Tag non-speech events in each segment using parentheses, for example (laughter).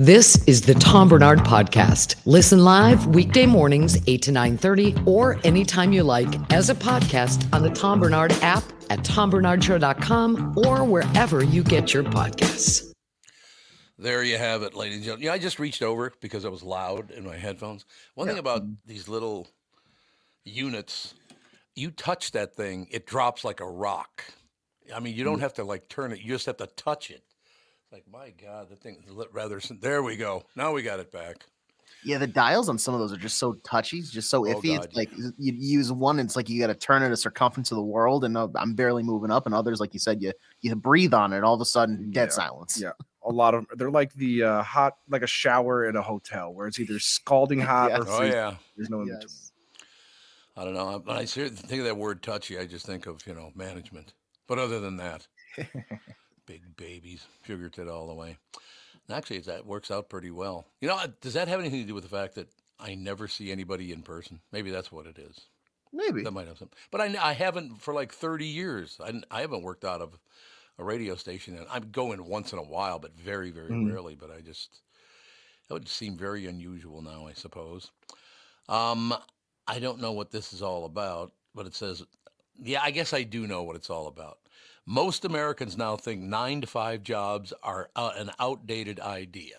This is the Tom Barnard Podcast. Listen live weekday mornings, 8 to 9.30, or anytime you like as a podcast on the Tom Barnard app at tombarnardshow.com or wherever you get your podcasts. There you have it, ladies and gentlemen. Yeah, I just reached over because I was loud in my headphones. One thing about these little units, you touch that thing, it drops like a rock. I mean, you don't mm. have to like turn it; you just have to touch it. It's like, my God, the thing rather. (laughs) There we go. Now we got it back. Yeah, the dials on some of those are just so touchy, just so Oh, iffy. God. it's like you use one, and it's like you got to turn it a circumference of the world, and uh, I'm barely moving up. And others, like you said, you you breathe on it, all of a sudden, dead Yeah, silence. yeah. A lot of they're like the uh, hot, like a shower in a hotel where it's either scalding (laughs) hot or Yes. Oh freezing. yeah. There's no in between. I don't know. When I see- think of that word touchy, I just think of you know management. But other than that, (laughs) big babies, sugar tit all the way. And actually, that works out pretty well. You know, does that have anything to do with the fact that I never see anybody in person? Maybe that's what it is. Maybe. That might have something. But I, I haven't for like 30 years. I haven't worked out of a radio station, and I'm going once in a while, but very, very Mhm. rarely. But I just that would seem very unusual now, I suppose. Um, I don't know what this is all about, but it says, yeah, I guess I do know what it's all about. Most Americans now think nine to five jobs are uh, an outdated idea.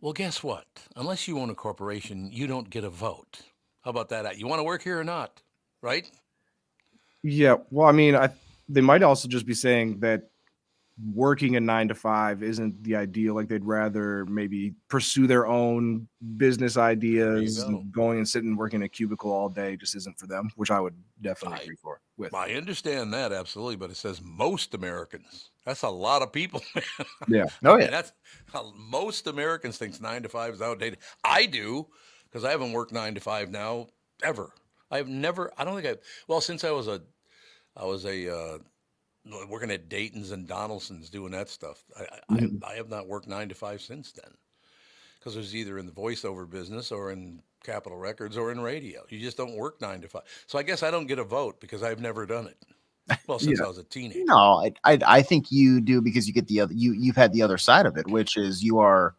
Well, guess what? Unless you own a corporation, you don't get a vote. How about that? You want to work here or not? Right? Yeah. Well, I mean, I they might also just be saying that working a nine to five isn't the ideal. Like they'd rather maybe pursue their own business ideas. go. and going and sitting and working in a cubicle all day just isn't for them, which I would definitely I- agree for. With I understand that absolutely, but it says most Americans. That's a lot of people. (laughs) yeah, Oh I mean, yeah. that's how most Americans thinks nine to five is outdated. I do because I haven't worked nine to five now ever. I've never. I don't think I. Well, since I was a, I was a uh, working at Dayton's and Donaldson's doing that stuff. I I, Mhm. I, I have not worked nine to five since then because it was either in the voiceover business or in Capitol Records or in radio. You just don't work nine to five. So I guess I don't get a vote because I've never done it. (laughs) Well, since Yeah. I was a teenager. No, I, I I think you do because you get the other you you've had the other side of it, which is you are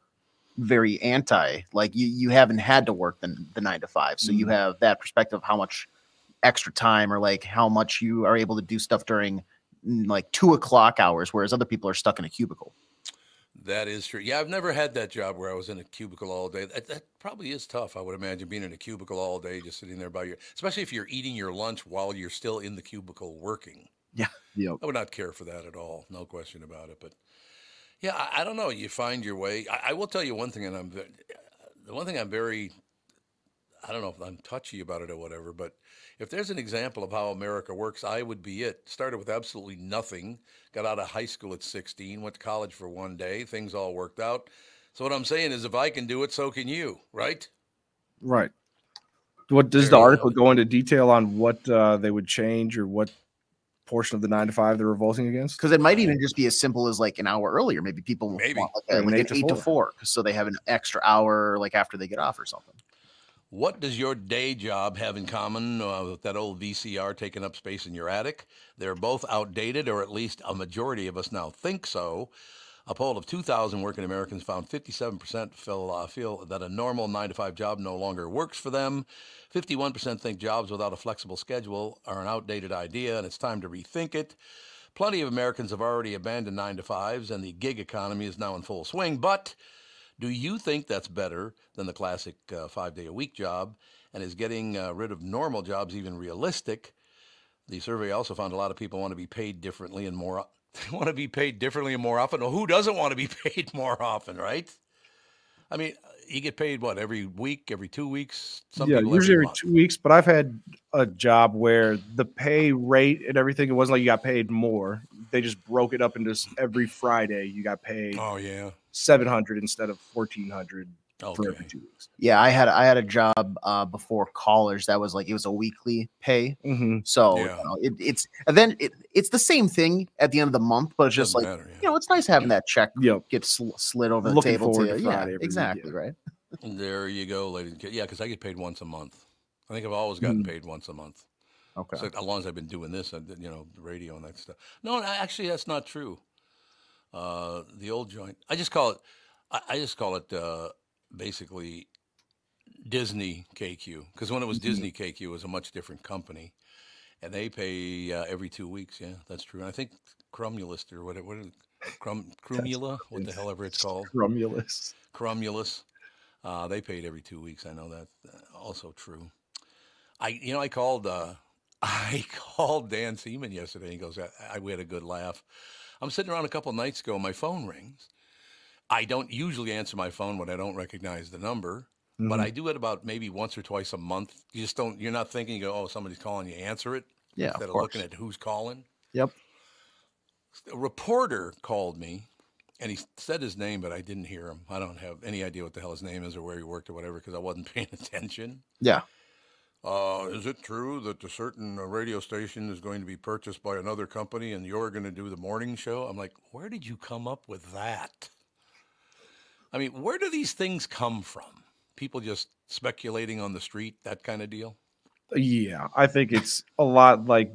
very anti. Like you you haven't had to work the the nine to five, so you Mhm. have that perspective of how much extra time or like how much you are able to do stuff during like two o'clock hours, whereas other people are stuck in a cubicle. That is true. Yeah, I've never had that job where I was in a cubicle all day. That, that probably is tough. I would imagine being in a cubicle all day, just sitting there by your, especially if you're eating your lunch while you're still in the cubicle working. Yeah. Yep. I would not care for that at all. No question about it. But yeah, I, I don't know. You find your way. I, I will tell you one thing, and I'm the one thing I'm very, I don't know if I'm touchy about it or whatever, but if there's an example of how America works, I would be it. Started with absolutely nothing, got out of high school at 16, went to college for one day, things all worked out. So what I'm saying is, if I can do it, so can you, right? Right. What does There the article go. go into detail on what uh, they would change or what portion of the nine to five they're revolting against? Because it might even just be as simple as like an hour earlier. Maybe people Maybe. want like, Yeah, a, an eight an to eight to four. four, so they have an extra hour like after they get off or something. What does your day job have in common uh, with that old VCR taking up space in your attic? They're both outdated, or at least a majority of us now think so. A poll of 2,000 working Americans found 57% feel, uh, feel that a normal 9 to 5 job no longer works for them. 51% think jobs without a flexible schedule are an outdated idea and it's time to rethink it. Plenty of Americans have already abandoned 9 to 5s and the gig economy is now in full swing. But do you think that's better than the classic uh, five day a week job? And is getting uh, rid of normal jobs even realistic? The survey also found a lot of people want to be paid differently and more. (laughs) They want to be paid differently and more often. Well, who doesn't want to be (laughs) paid more often, right? I mean, you get paid what every week, every two weeks. Some yeah, usually every every two weeks. But I've had a job where the pay rate and everything, it wasn't like you got paid more. They just broke it up into every Friday you got paid Oh yeah. Seven hundred instead of fourteen hundred for every two weeks. Yeah, I had I had a job uh, before college that was like it was a weekly pay. Mm-hmm. So Yeah. you know, it, it's and then it, it's the same thing at the end of the month, but it's just Doesn't like matter, you know, it's nice having that check Yep. get sl- slid over the table to to. Yeah, Friday week, exactly yeah. right. There you go, ladies. Yeah, because I get paid once a month. I think I've always gotten Mm. paid once a month. Okay. So as long as I've been doing this, and you know, radio and that stuff. No, no, actually, that's not true. Uh, the old joint, I just call it. I, I just call it uh, basically Disney KQ because when it was Mhm. Disney KQ, it was a much different company, and they pay uh, every two weeks. Yeah, that's true. And I think Crumulus or what is it? Crum, Crumula, what the hell ever it's called, Crumulus. Crumulus. Uh, they paid every two weeks. I know that. Uh, also true. I, you know, I called, uh, (laughs) I called Dan Seeman yesterday. He goes, I, I, we had a good laugh. I'm sitting around a couple nights ago. My phone rings. I don't usually answer my phone when I don't recognize the number, but Mhm. I do it about maybe once or twice a month. You just don't. You're not thinking. You go, oh, somebody's calling. You answer it Yeah, instead of of, looking at who's calling. Yep. A reporter called me, and he said his name, but I didn't hear him. I don't have any idea what the hell his name is or where he worked or whatever because I wasn't (laughs) paying attention. Yeah. Uh, is it true that a certain uh, radio station is going to be purchased by another company and you're going to do the morning show? I'm like, where did you come up with that? I mean, where do these things come from? People just speculating on the street, that kind of deal? Yeah, I think it's a lot like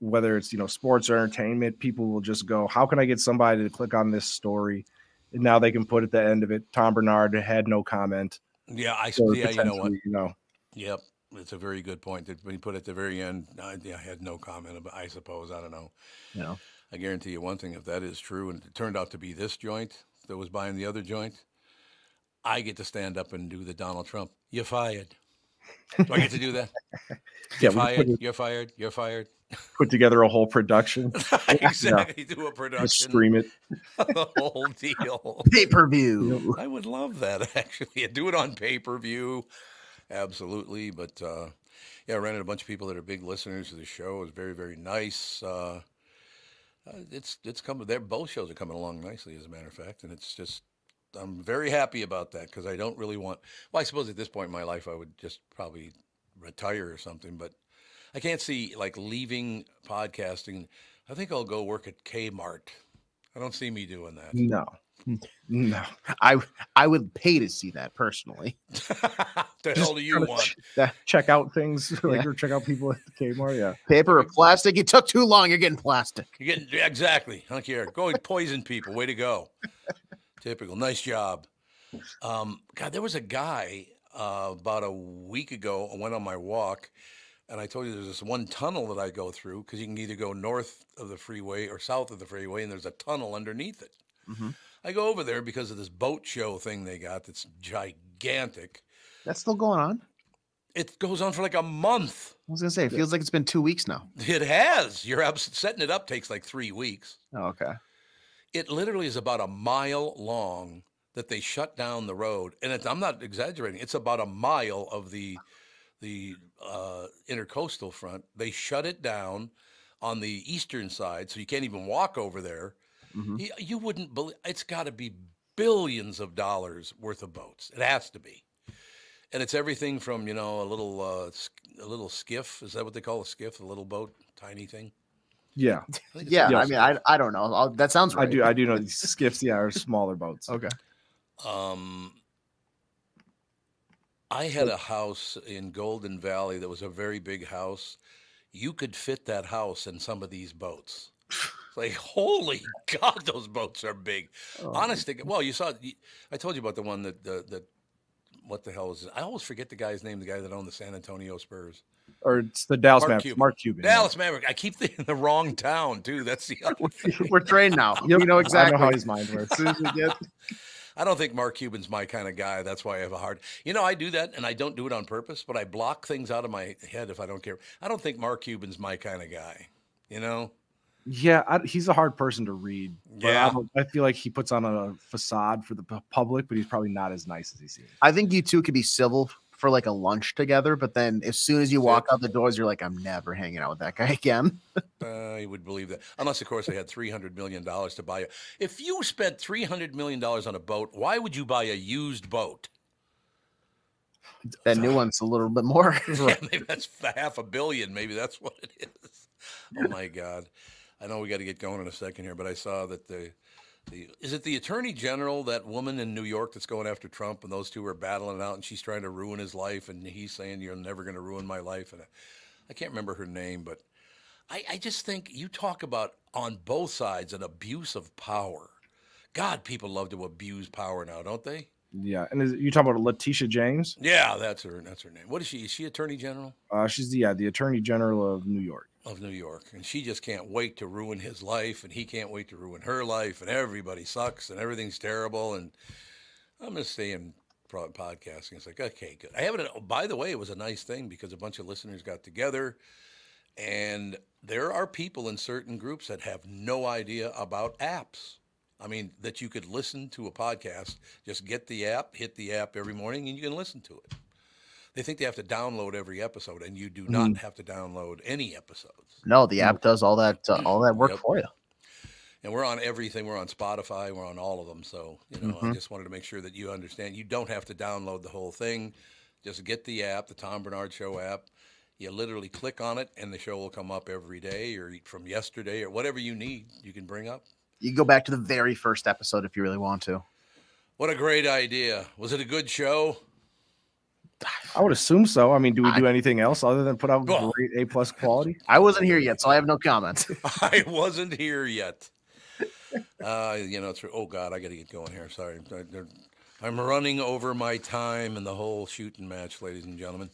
whether it's you know sports or entertainment. People will just go, "How can I get somebody to click on this story?" And now they can put at the end of it, Tom Barnard had no comment. Yeah, I So yeah, you know what? You know, Yep, it's a very good point. That when you put at the very end, I, I had no comment about. I suppose I don't know. You. I guarantee you one thing: if that is true, and it turned out to be this joint that was buying the other joint, I get to stand up and do the Donald Trump. You're fired. Do I get to do that? (laughs) yeah, You're fired. put, You're fired. You're fired. put together a whole production, (laughs) exactly. Do a just production. stream it. (laughs) the whole deal. Pay per view. I would love that actually. Do it on pay per view, absolutely. But uh, yeah, I ran into a bunch of people that are big listeners to the show. It was very very nice. Uh, uh, it's it's coming. Both shows are coming along nicely, as a matter of fact, and it's just. I'm very happy about that because I don't really want. Well, I suppose at this point in my life, I would just probably retire or something. But I can't see like leaving podcasting. I think I'll go work at Kmart. I don't see me doing that. No, no. I I would pay to see that personally. (laughs) the hell do you want? ch- that- check out things (laughs) like Yeah. or check out people at the Kmart. Yeah, Paper or plastic? It took too long. You're getting plastic. You're getting yeah, exactly. I don't care. Go and poison people. Way to go. Typical. Nice job. Um, God, there was a guy uh, about a week ago. I went on my walk, and I told you there's this one tunnel that I go through because you can either go north of the freeway or south of the freeway, and there's a tunnel underneath it. Mhm. I go over there because of this boat show thing they got that's gigantic. That's still going on. It goes on for like a month. I was gonna say, it feels like it's been two weeks now. It has. You're abs- setting it up takes like three weeks. Oh, okay. It literally is about a mile long that they shut down the road, and it's, I'm not exaggerating. It's about a mile of the the uh, intercoastal front. They shut it down on the eastern side, so you can't even walk over there. Mhm. You, you wouldn't believe it's got to be billions of dollars worth of boats. It has to be, and it's everything from you know a little uh, a little skiff. Is that what they call a skiff? A little boat, tiny thing. yeah. I Yeah, a I Yes. mean, I I don't know. I'll, that sounds right. I do. I do know these skiffs. Yeah, are smaller boats. Okay. Um, I had a house in Golden Valley that was a very big house. You could fit that house in some of these boats. It's like, holy (laughs) God, those boats are big. Oh, Honest to God- well, you saw. I told you about the one that the that. What the hell is it? I always forget the guy's name. The guy that owned the San Antonio Spurs, Or it's the Dallas Mark Mavericks. Cuban. Mark Cuban. Dallas Maverick. I keep (laughs) thinking the wrong town too. That's the other (laughs) thing. We're trained now. Yep, We know I exactly. know how his mind works. As soon as we get- I don't think Mark Cuban's my kind of guy. That's why I have a hard. You know, I do that, and I don't do it on purpose, but I block things out of my head if I don't care. I don't think Mark Cuban's my kind of guy. You know? Yeah, I, he's a hard person to read. but Yeah. I, I feel like he puts on a facade for the public, but he's probably not as nice as he seems. I think you two could be civil for like a lunch together, but then as soon as you walk out the doors, you're like, I'm never hanging out with that guy (laughs) again. Uh, you would believe that, unless of course they had three hundred million dollars to buy it. If you spent three hundred million dollars on a boat, why would you buy a used boat? That new one's a little bit more. (laughs) Yeah, (laughs) maybe that's half a billion. Maybe that's what it is. Oh my God! I know we got to get going in a second here, but I saw that the the is it the Attorney General that woman in New York that's going after Trump, and those two are battling it out, and she's trying to ruin his life, and he's saying you're never going to ruin my life, and I, I can't remember her name, but I, I just think you talk about on both sides an abuse of power. God, people love to abuse power now, don't they? Yeah, and is, you talking about Letitia James? Yeah, that's her. That's her name. What is she? Is she Attorney General Uh, she's the yeah the Attorney General of New York. Of New York? And she just can't wait to ruin his life, and he can't wait to ruin her life, and everybody sucks, and everything's terrible. And I'm gonna stay in podcasting. It's like okay, good. I haven't. By the way, it was a nice thing because a bunch of listeners got together, and there are people in certain groups that have no idea about apps. I mean, that you could listen to a podcast, just get the app, hit the app every morning, and you can listen to it. They think they have to download every episode, and you do not have to download any episodes. No, the app does all that uh, all that work Yep. for you. And we're on everything. We're on Spotify. We're on all of them. So, you know, I just wanted to make sure that you understand you don't have to download the whole thing. Just get the app, the Tom Barnard Show app. You literally click on it, and the show will come up every day or from yesterday or whatever you need, you can bring up. You can go back to the very first episode if you really want to. What a great idea. Was it a good show? I would assume so. I mean, do we do anything else other than put out Well- great A plus quality? (laughs) I wasn't here yet, so I have no comment. (laughs) I wasn't here yet. Uh, you know, it's oh god, I got to get going here. Sorry, I- they're- I'm running over my time in the whole shooting match, ladies and gentlemen.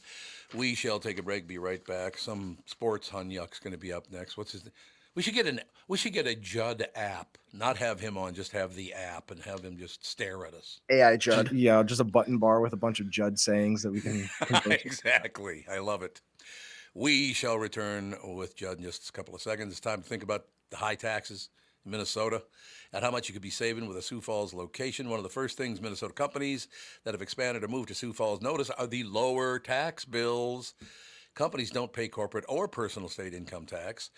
We shall take a break. Be right back. Some sports hunyuck's going to be up next. What's his? We should get an. We should get a Judd app. Not have him on. Just have the app and have him just stare at us. AI Judd. Yeah, just a button bar with a bunch of Judd sayings that we can. (laughs) exactly. I love it. We shall return with Judd in just a couple of seconds. It's time to think about the high taxes in Minnesota and how much you could be saving with a Sioux Falls location. One of the first things Minnesota companies that have expanded or moved to Sioux Falls notice are the lower tax bills. Companies don't pay corporate or personal state income tax,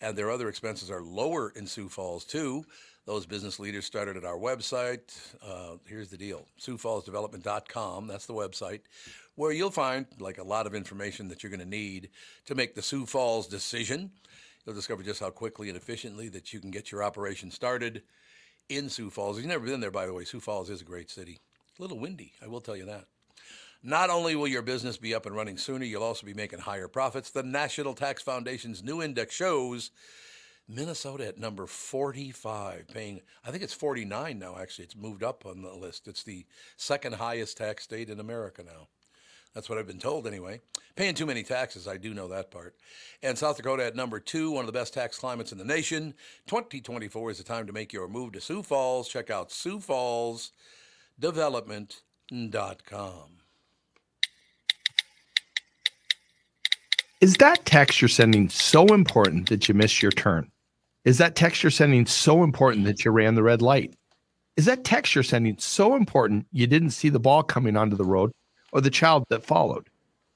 and their other expenses are lower in Sioux Falls too. Those business leaders started at our website. Uh, here's the deal SiouxFallsDevelopment.com. That's the website where you'll find like a lot of information that you're going to need to make the Sioux Falls decision. You'll discover just how quickly and efficiently that you can get your operation started in Sioux Falls. If you've never been there, by the way, Sioux Falls is a great city. A little windy, I will tell you that. Not only will your business be up and running sooner, you'll also be making higher profits. The National Tax Foundation's new index shows Minnesota at number 45, paying, I think it's 49 now, actually. It's moved up on the list. It's the second highest tax state in America now. That's what I've been told anyway. Paying too many taxes, I do know that part. And South Dakota at number two, one of the best tax climates in the nation. 2024 is the time to make your move to Sioux Falls. Check out SiouxFallsDevelopment.com. Is that text you're sending so important that you missed your turn? Is that text you're sending so important that you ran the red light? Is that text you're sending so important you didn't see the ball coming onto the road or the child that followed?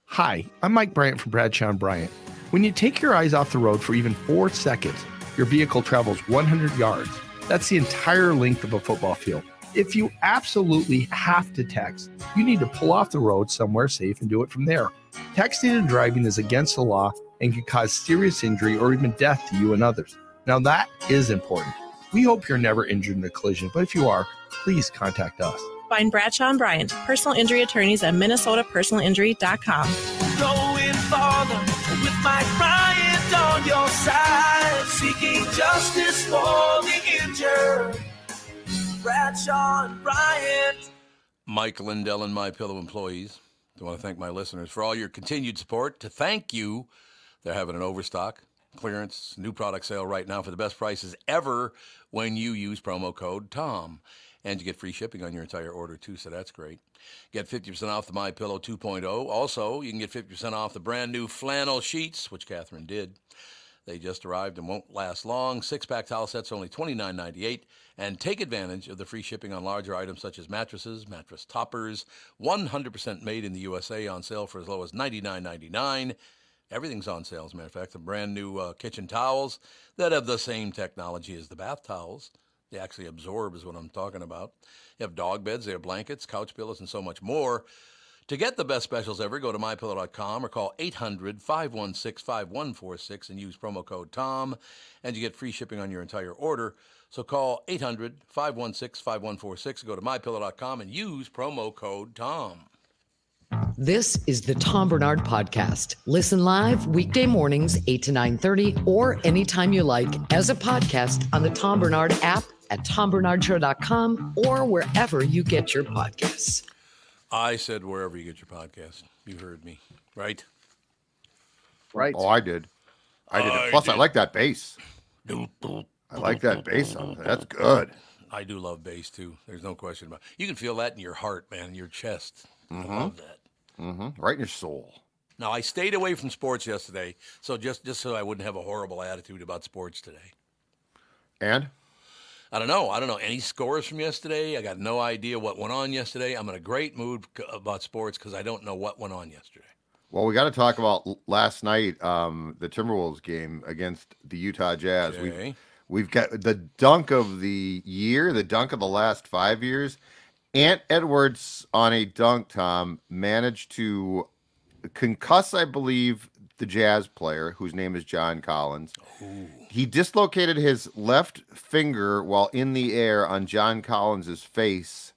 Hi, I'm Mike Bryant from Bradshaw and Bryant. When you take your eyes off the road for even four seconds, your vehicle travels 100 yards. That's the entire length of a football field. If you absolutely have to text, you need to pull off the road somewhere safe and do it from there. Texting and driving is against the law and can cause serious injury or even death to you and others. Now, that is important. We hope you're never injured in a collision, but if you are, please contact us. Find Bradshaw and Bryant, personal injury attorneys at minnesotapersonalinjury.com. Going farther with Mike Bryant on your side, seeking justice for the injured. Bradshaw and Bryant. Mike Lindell and My Pillow employees. I want to thank my listeners for all your continued support. To thank you, they're having an overstock clearance new product sale right now for the best prices ever when you use promo code TOM. And you get free shipping on your entire order too, so that's great. Get 50% off the My Pillow 2.0. Also, you can get 50% off the brand new flannel sheets, which Catherine did. They just arrived and won't last long. Six pack towel sets only $29.98. And take advantage of the free shipping on larger items such as mattresses, mattress toppers, 100% made in the USA on sale for as low as $99.99. Everything's on sale, as a matter of fact. The brand new uh, kitchen towels that have the same technology as the bath towels. They actually absorb, is what I'm talking about. You have dog beds, they have blankets, couch pillows, and so much more. To get the best specials ever, go to mypillow.com or call 800 516 5146 and use promo code TOM, and you get free shipping on your entire order. So call 800 516 5146, go to mypillow.com and use promo code TOM. This is the Tom Barnard Podcast. Listen live weekday mornings, 8 to 9.30, or anytime you like as a podcast on the Tom Barnard app at tombarnardshow.com or wherever you get your podcasts. I said wherever you get your podcast. You heard me, right? Right. Oh, I did. I did. I it. Plus, I like that bass. I like that bass on it. That's good. I do love bass too. There's no question about. It. You can feel that in your heart, man, in your chest. I love that. Mm-hmm. Right in your soul. Now I stayed away from sports yesterday, so just just so I wouldn't have a horrible attitude about sports today. And I don't know. I don't know any scores from yesterday. I got no idea what went on yesterday. I'm in a great mood c- about sports because I don't know what went on yesterday. well, we got to talk about l- last night, um, the Timberwolves game against the Utah Jazz. Okay. We've got the dunk of the year, the dunk of the last five years. Ant Edwards on a dunk, Tom, managed to concuss, I believe, the Jazz player whose name is John Collins. He dislocated his left finger while in the air on John Collins's face,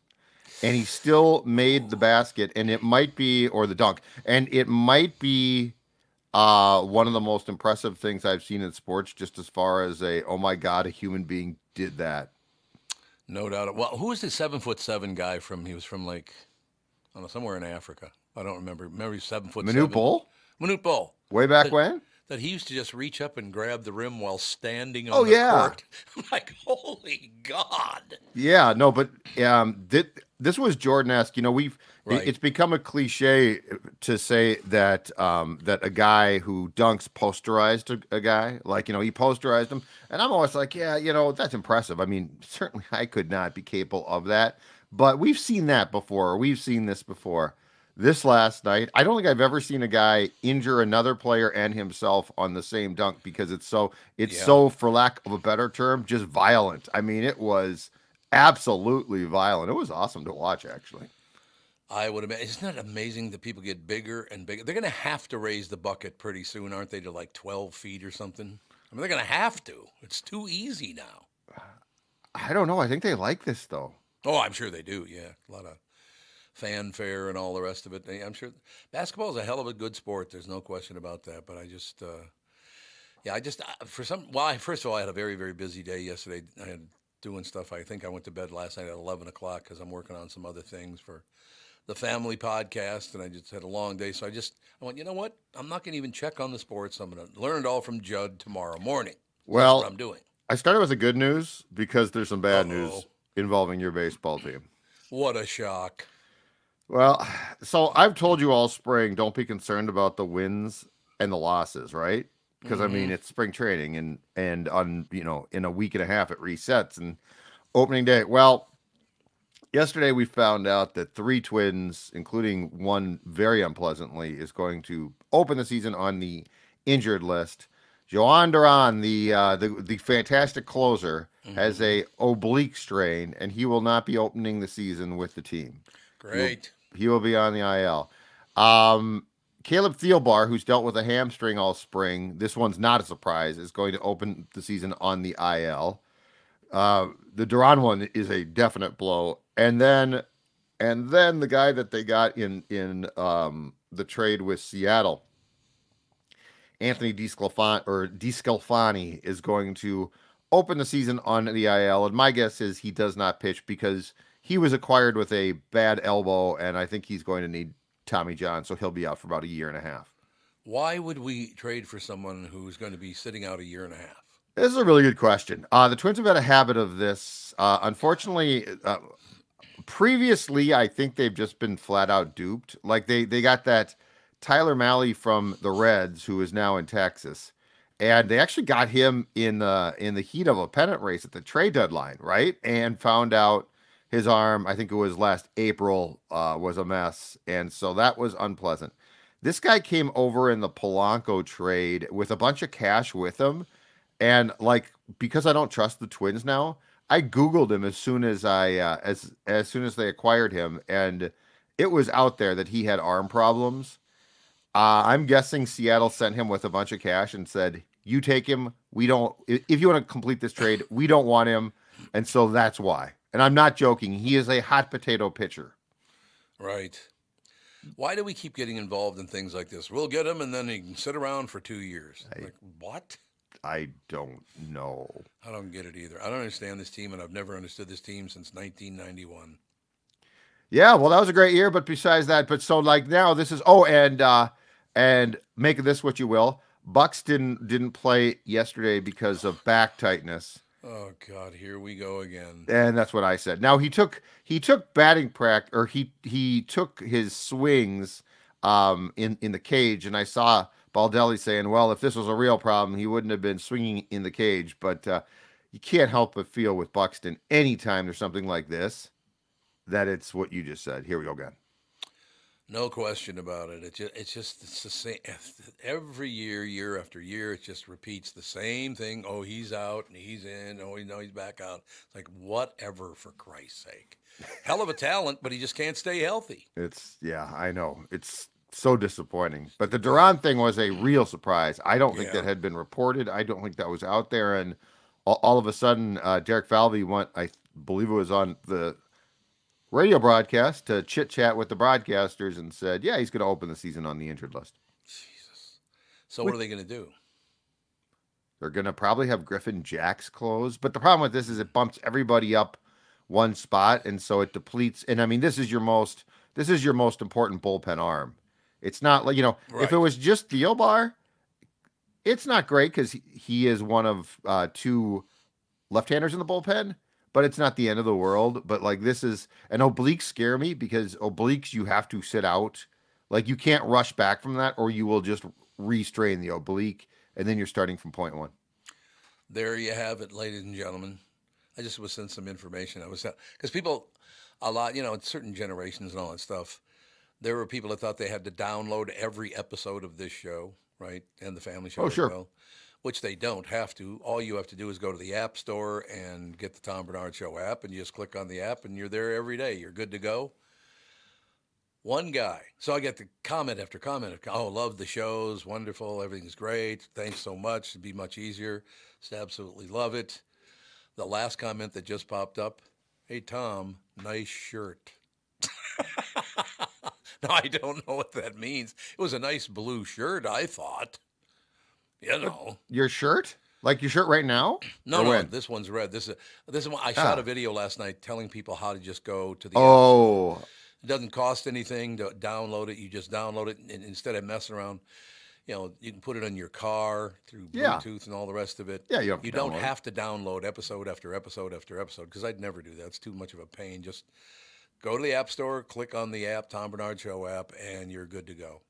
and he still made the basket. And it might be, or the dunk, and it might be uh, one of the most impressive things I've seen in sports, just as far as a, oh my God, a human being did that. No doubt. Well, who was the seven foot seven guy from? He was from like, I don't know, somewhere in Africa. I don't remember. Remember, he's seven foot. Manute. Bol, Manute Bol. way back But- when? That he used to just reach up and grab the rim while standing on Oh, the yeah. court. (laughs) I'm like, holy God. Yeah, no, but um, thi- this was Jordan-esque. You know, we've right. it's become a cliche to say that um, that a guy who dunks posterized a, a guy, like you know, he posterized him, and I'm always like, yeah, you know, that's impressive. I mean, (laughs) certainly I could not be capable of that, but we've seen that before. We've seen this before. This last night, I don't think I've ever seen a guy injure another player and himself on the same dunk because it's so it's Yeah. so, for lack of a better term, just violent. I mean, it was absolutely violent. It was awesome to watch, actually. I would imagine. Isn't that amazing that people get bigger and bigger? They're going to have to raise the bucket pretty soon, aren't they, to like 12 feet or something? I mean, they're going to have to. It's too easy now. I don't know. I think they like this though. Oh, I'm sure they do. Yeah, a lot of fanfare and all the rest of it. I'm sure basketball is a hell of a good sport. There's no question about that. But I just, uh, yeah, I just uh, for some. Well, I, first of all, I had a very very busy day yesterday. I had doing stuff. I think I went to bed last night at 11 o'clock because I'm working on some other things for the family podcast, and I just had a long day. So I just I went, you know what? I'm not going to even check on the sports. I'm going to learn it all from Judd tomorrow morning. Well, I'm doing. I started with the good news because there's some bad news Uh-oh. involving your baseball team. What a shock! Well, (sighs) so I've told you all spring, don't be concerned about the wins and the losses, right? Because I mean, it's spring training, and and on you know in a week and a half it resets and opening day. Well, yesterday we found out that three twins, including one very unpleasantly, is going to open the season on the injured list. Jhoan Duran, the uh, the the fantastic closer, has a oblique strain, and he will not be opening the season with the team. Great. He will be on the IL. Um, Caleb Thielbar, who's dealt with a hamstring all spring, this one's not a surprise, is going to open the season on the IL. Uh, the Duran one is a definite blow, and then, and then the guy that they got in in um, the trade with Seattle, Anthony DiSclafani or DiScalfani is going to open the season on the IL, and my guess is he does not pitch because he was acquired with a bad elbow, and I think he's going to need Tommy John, so he'll be out for about a year and a half. Why would we trade for someone who's going to be sitting out a year and a half? This is a really good question. Uh, the Twins have had a habit of this. Uh, unfortunately, uh, previously, I think they've just been flat out duped. Like they they got that Tyler Mahle from the Reds, who is now in Texas, and they actually got him in the in the heat of a pennant race at the trade deadline, right? And found out his arm. I think it was last April uh, was a mess, and so that was unpleasant. This guy came over in the Polanco trade with a bunch of cash with him. And like because I don't trust the Twins now, I googled him as soon as I uh, as as soon as they acquired him, and it was out there that he had arm problems. Uh, I'm guessing Seattle sent him with a bunch of cash and said, "You take him. We don't. If you want to complete this trade, we don't want him." And so that's why. And I'm not joking. He is a hot potato pitcher. Right. Why do we keep getting involved in things like this? We'll get him, and then he can sit around for two years. I- like what? I don't know. I don't get it either. I don't understand this team, and I've never understood this team since 1991. Yeah, well, that was a great year, but besides that, but so like now this is oh, and uh and make this what you will. Bucks didn't didn't play yesterday because of back tightness. Oh God, here we go again. And that's what I said. Now he took he took batting practice or he he took his swings um in in the cage and I saw Baldelli saying, "Well, if this was a real problem, he wouldn't have been swinging in the cage." But uh you can't help but feel with Buxton anytime there's something like this that it's what you just said. Here we go again. No question about it. It just, it's just it's the same every year, year after year. It just repeats the same thing. Oh, he's out and he's in. Oh, no, he's back out. It's like whatever for Christ's sake. Hell of a talent, but he just can't stay healthy. It's yeah, I know. It's so disappointing. But the Duran thing was a real surprise. I don't think Yeah. that had been reported. I don't think that was out there. And all, all of a sudden, uh, Derek Falvey went. I believe it was on the radio broadcast to chit chat with the broadcasters and said, "Yeah, he's going to open the season on the injured list." Jesus. So what are they going to do? They're going to probably have Griffin Jax close. But the problem with this is it bumps everybody up one spot, and so it depletes. And I mean, this is your most this is your most important bullpen arm. It's not like you know if it was just Thielbar, it's not great because he, he is one of uh, two left-handers in the bullpen. But it's not the end of the world. But like this is and obliques scare me because obliques you have to sit out. Like you can't rush back from that, or you will just restrain the oblique, and then you're starting from point one. There you have it, ladies and gentlemen. I just was sent some information. I was because people, a lot, you know, in certain generations and all that stuff. There were people that thought they had to download every episode of this show, right, and the Family Show Oh, sure. well, which they don't have to. All you have to do is go to the App Store and get the Tom Barnard Show app, and you just click on the app, and you're there every day. You're good to go. One guy. So I get the comment after comment. Of, oh, love the shows. Wonderful. Everything's great. Thanks so much. It'd be much easier. Just absolutely love it. The last comment that just popped up Hey, Tom, nice shirt. (laughs) now, I don't know what that means. It was a nice blue shirt, I thought. You know. Your shirt, like your shirt right now? (sniffs) No, no, when? this one's red. This is this is one, I shot Ah. a video last night telling people how to just go to the. app. Oh, It doesn't cost anything to download it. You just download it, and instead of messing around, you know, you can put it on your car through Yeah. Bluetooth and all the rest of it. Yeah, you don't have to you don't download have to download episode after episode after episode because I'd never do that. It's too much of a pain. Just go to the App Store, click on the app, Tom Barnard Show app, and you're good to go.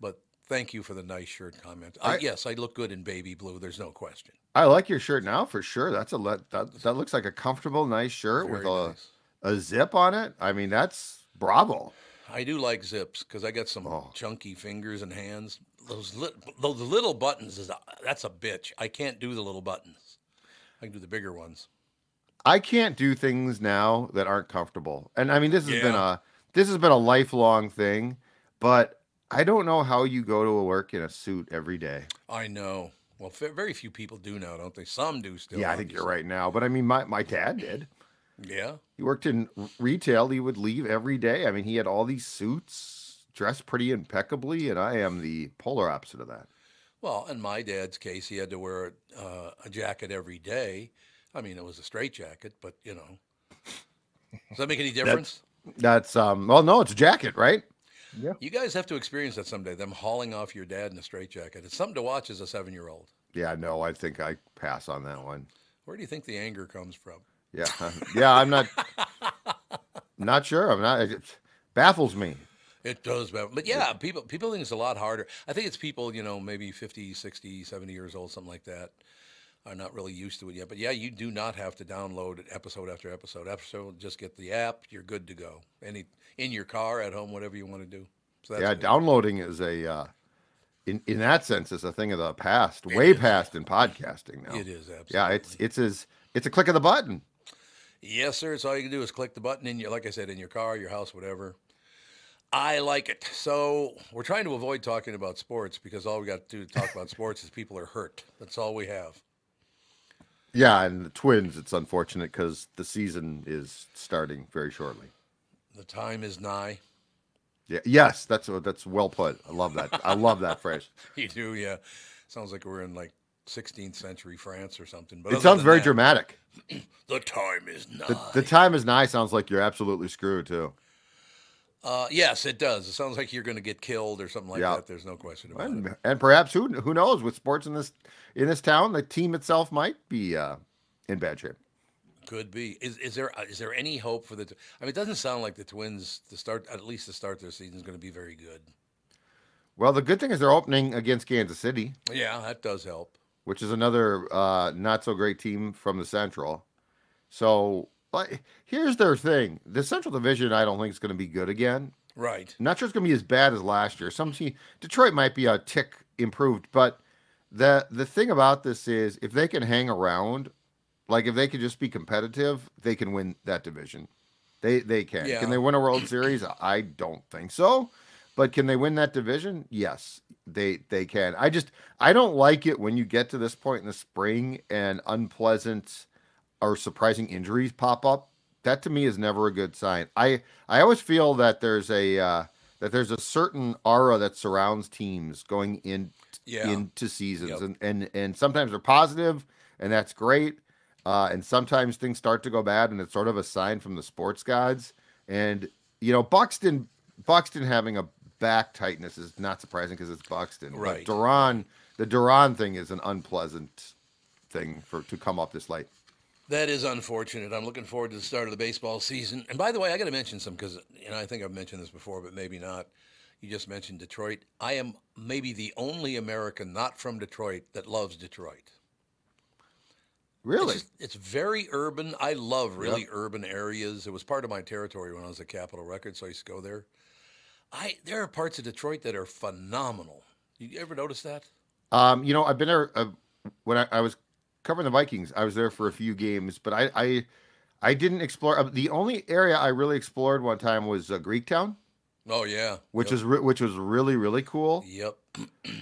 But thank you for the nice shirt comment. I, I- yes, I look good in baby blue. There's no question. I like your shirt now for sure. That's a let that that looks like a comfortable, nice shirt with a nice. a zip on it. I mean, that's bravo. I do like zips because I got some Oh. chunky fingers and hands. Those lit, those little buttons is a, that's a bitch. I can't do the little buttons. I can do the bigger ones. I can't do things now that aren't comfortable. And I mean, this has been a this has been a lifelong thing, but I don't know how you go to work in a suit every day. I know. Well, very few people do now, don't they? Some do still. yeah, I think you're right now. But I mean, my, my dad did. Yeah. He worked in retail. He would leave every day. I mean, he had all these suits, dressed pretty impeccably, and I am the polar opposite of that. Well, in my dad's case, he had to wear uh, a jacket every day. I mean, it was a straight jacket, but you know. Does that make any difference? That's um. Well, no, it's a jacket, right? You guys have to experience that someday. Them hauling off your dad in a straight jacket. It's something to watch as a seven-year-old. Yeah. No, I think I pass on that one. Where do you think the anger comes from? Yeah. (laughs) yeah. I'm not. not sure. I'm not. It baffles me. It does, but but yeah, people people think it's a lot harder. I think it's people, you know, maybe 50, 60, 70 years old, something like that, are not really used to it yet. But yeah, you do not have to download episode after episode. Episode, just get the app, you're good to go. Any in your car, at home, whatever you want to do. So that's yeah. good. Downloading is a. Uh, in, in that sense, is a thing of the past, way is. past in podcasting now. It is absolutely. Yeah, it's it's as it's a click of the button. Yes, sir. It's all you can do is click the button in your, like I said, in your car, your house, whatever. I like it. So we're trying to avoid talking about sports because all we got to do to talk about (laughs) sports is people are hurt. That's all we have. Yeah, and the Twins, it's unfortunate because the season is starting very shortly. The time is nigh. Yeah, yes, that's that's well put. I love that. I love that (laughs) phrase. You do, yeah. Sounds like we're in like 16th century France or something. But It sounds very that, dramatic. (clears throat) The time is nigh. The, the time is nigh sounds like you're absolutely screwed too. uh, yes, it does. It sounds like you're going to get killed or something like Yeah. that. There's no question about it. And, and perhaps who who knows with sports in this in this town, the team itself might be uh, in bad shape. Could be. Is is there is there any hope for the? Tw- I mean, it doesn't sound like the Twins to start at least to start their season is going to be very good. Well, the good thing is they're opening against Kansas City, Yeah, that does help. which is another uh, not so great team from the Central. So, like, here's their thing: the Central Division, I don't think is going to be good again. Right. Not sure it's going to be as bad as last year. Some team, Detroit might be a tick improved, but the the thing about this is if they can hang around, like if they can just be competitive, they can win that division. They they can. Yeah. Can they win a World Series? I don't think so. But can they win that division? Yes, they they can. I just I don't like it when you get to this point in the spring and unpleasant or surprising injuries pop up. That to me is never a good sign. I I always feel that there's a uh, that there's a certain aura that surrounds teams going in Yeah. into seasons, Yep. and and and sometimes they're positive, and that's great. Uh, and sometimes things start to go bad, and it's sort of a sign from the sports gods. And you know, Buxton Buxton having a back tightness is not surprising because it's Buxton. Right. But Duran, the Duran thing is an unpleasant thing for to come up this late. That is unfortunate. I'm looking forward to the start of the baseball season. And by the way, I got to mention some because you know I think I've mentioned this before, but maybe not. You just mentioned Detroit. I am maybe the only American not from Detroit that loves Detroit. Really? It's, just- it's very urban. I love really urban areas. It was part of my territory when I was at Capitol Records, so I used to go there. I there are parts of Detroit that are phenomenal. You ever notice that? Um, you know, I've been there uh, when I, I was covering the Vikings. I was there for a few games, but I I, I didn't explore. Uh, the only area I really explored one time was uh, Greektown, Oh yeah, which yep. was re- which was really really cool. yep.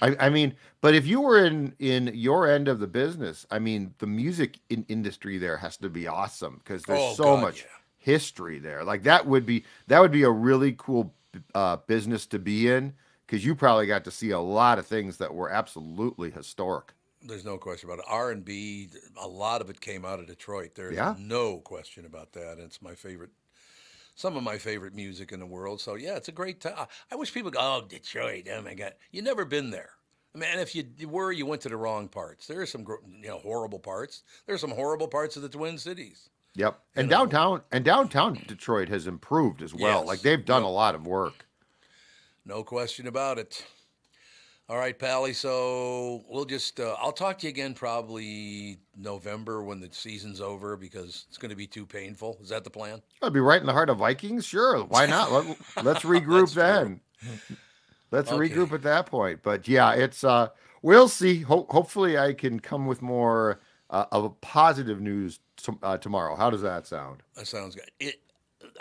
I, I mean, but if you were in in your end of the business, I mean, the music in, industry there has to be awesome because there's Oh, so God, much yeah. history there. Like that would be that would be a really cool uh, business to be in because you probably got to see a lot of things that were absolutely historic. There's no question about it. R and B, a lot of it came out of Detroit. There's Yeah. no question about that. It's my favorite, some of my favorite music in the world. So yeah, it's a great time. I wish people go, oh Detroit, oh my God, you never been there. I mean, if you were, you went to the wrong parts. There are some, you know, horrible parts. There's some horrible parts of the Twin Cities. Yep. And know. downtown and downtown Detroit has improved as well. Yes. Like they've done Yep. a lot of work. No question about it. All right, Pally. So we'll just, uh, I'll talk to you again probably November when the season's over because it's going to be too painful. Is that the plan? I'd be right in the heart of Vikings. Sure. Why not? Let, (laughs) let's regroup then. Let's Okay. regroup at that point. But yeah, it's uh we'll see. Ho- hopefully I can come with more uh, of a positive news uh, tomorrow. How does that sound? That sounds good. It,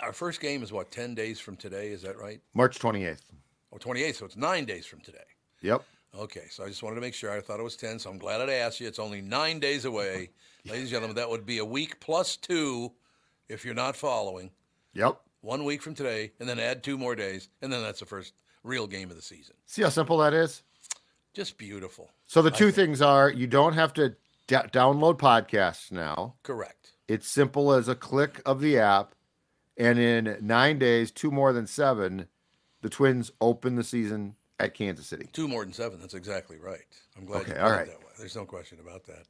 our first game is what, 10 days from today? Is that right? March 28th. Oh, 28, so it's nine days from today. Yep. Okay, so I just wanted to make sure. I thought it was 10, so I'm glad I asked you. It's only nine days away. (laughs) Ladies and gentlemen, that would be a week plus two if you're not following. Yep. One week from today, and then add two more days, and then that's the first real game of the season. See how simple that is? Just beautiful. So the two things are you don't have to da- download podcasts now. Correct. It's simple as a click of the app, and in nine days, two more than seven, the Twins open the season at Kansas City. Two more than seven. That's exactly right. I'm glad Okay, you all right. that way. There's no question about that.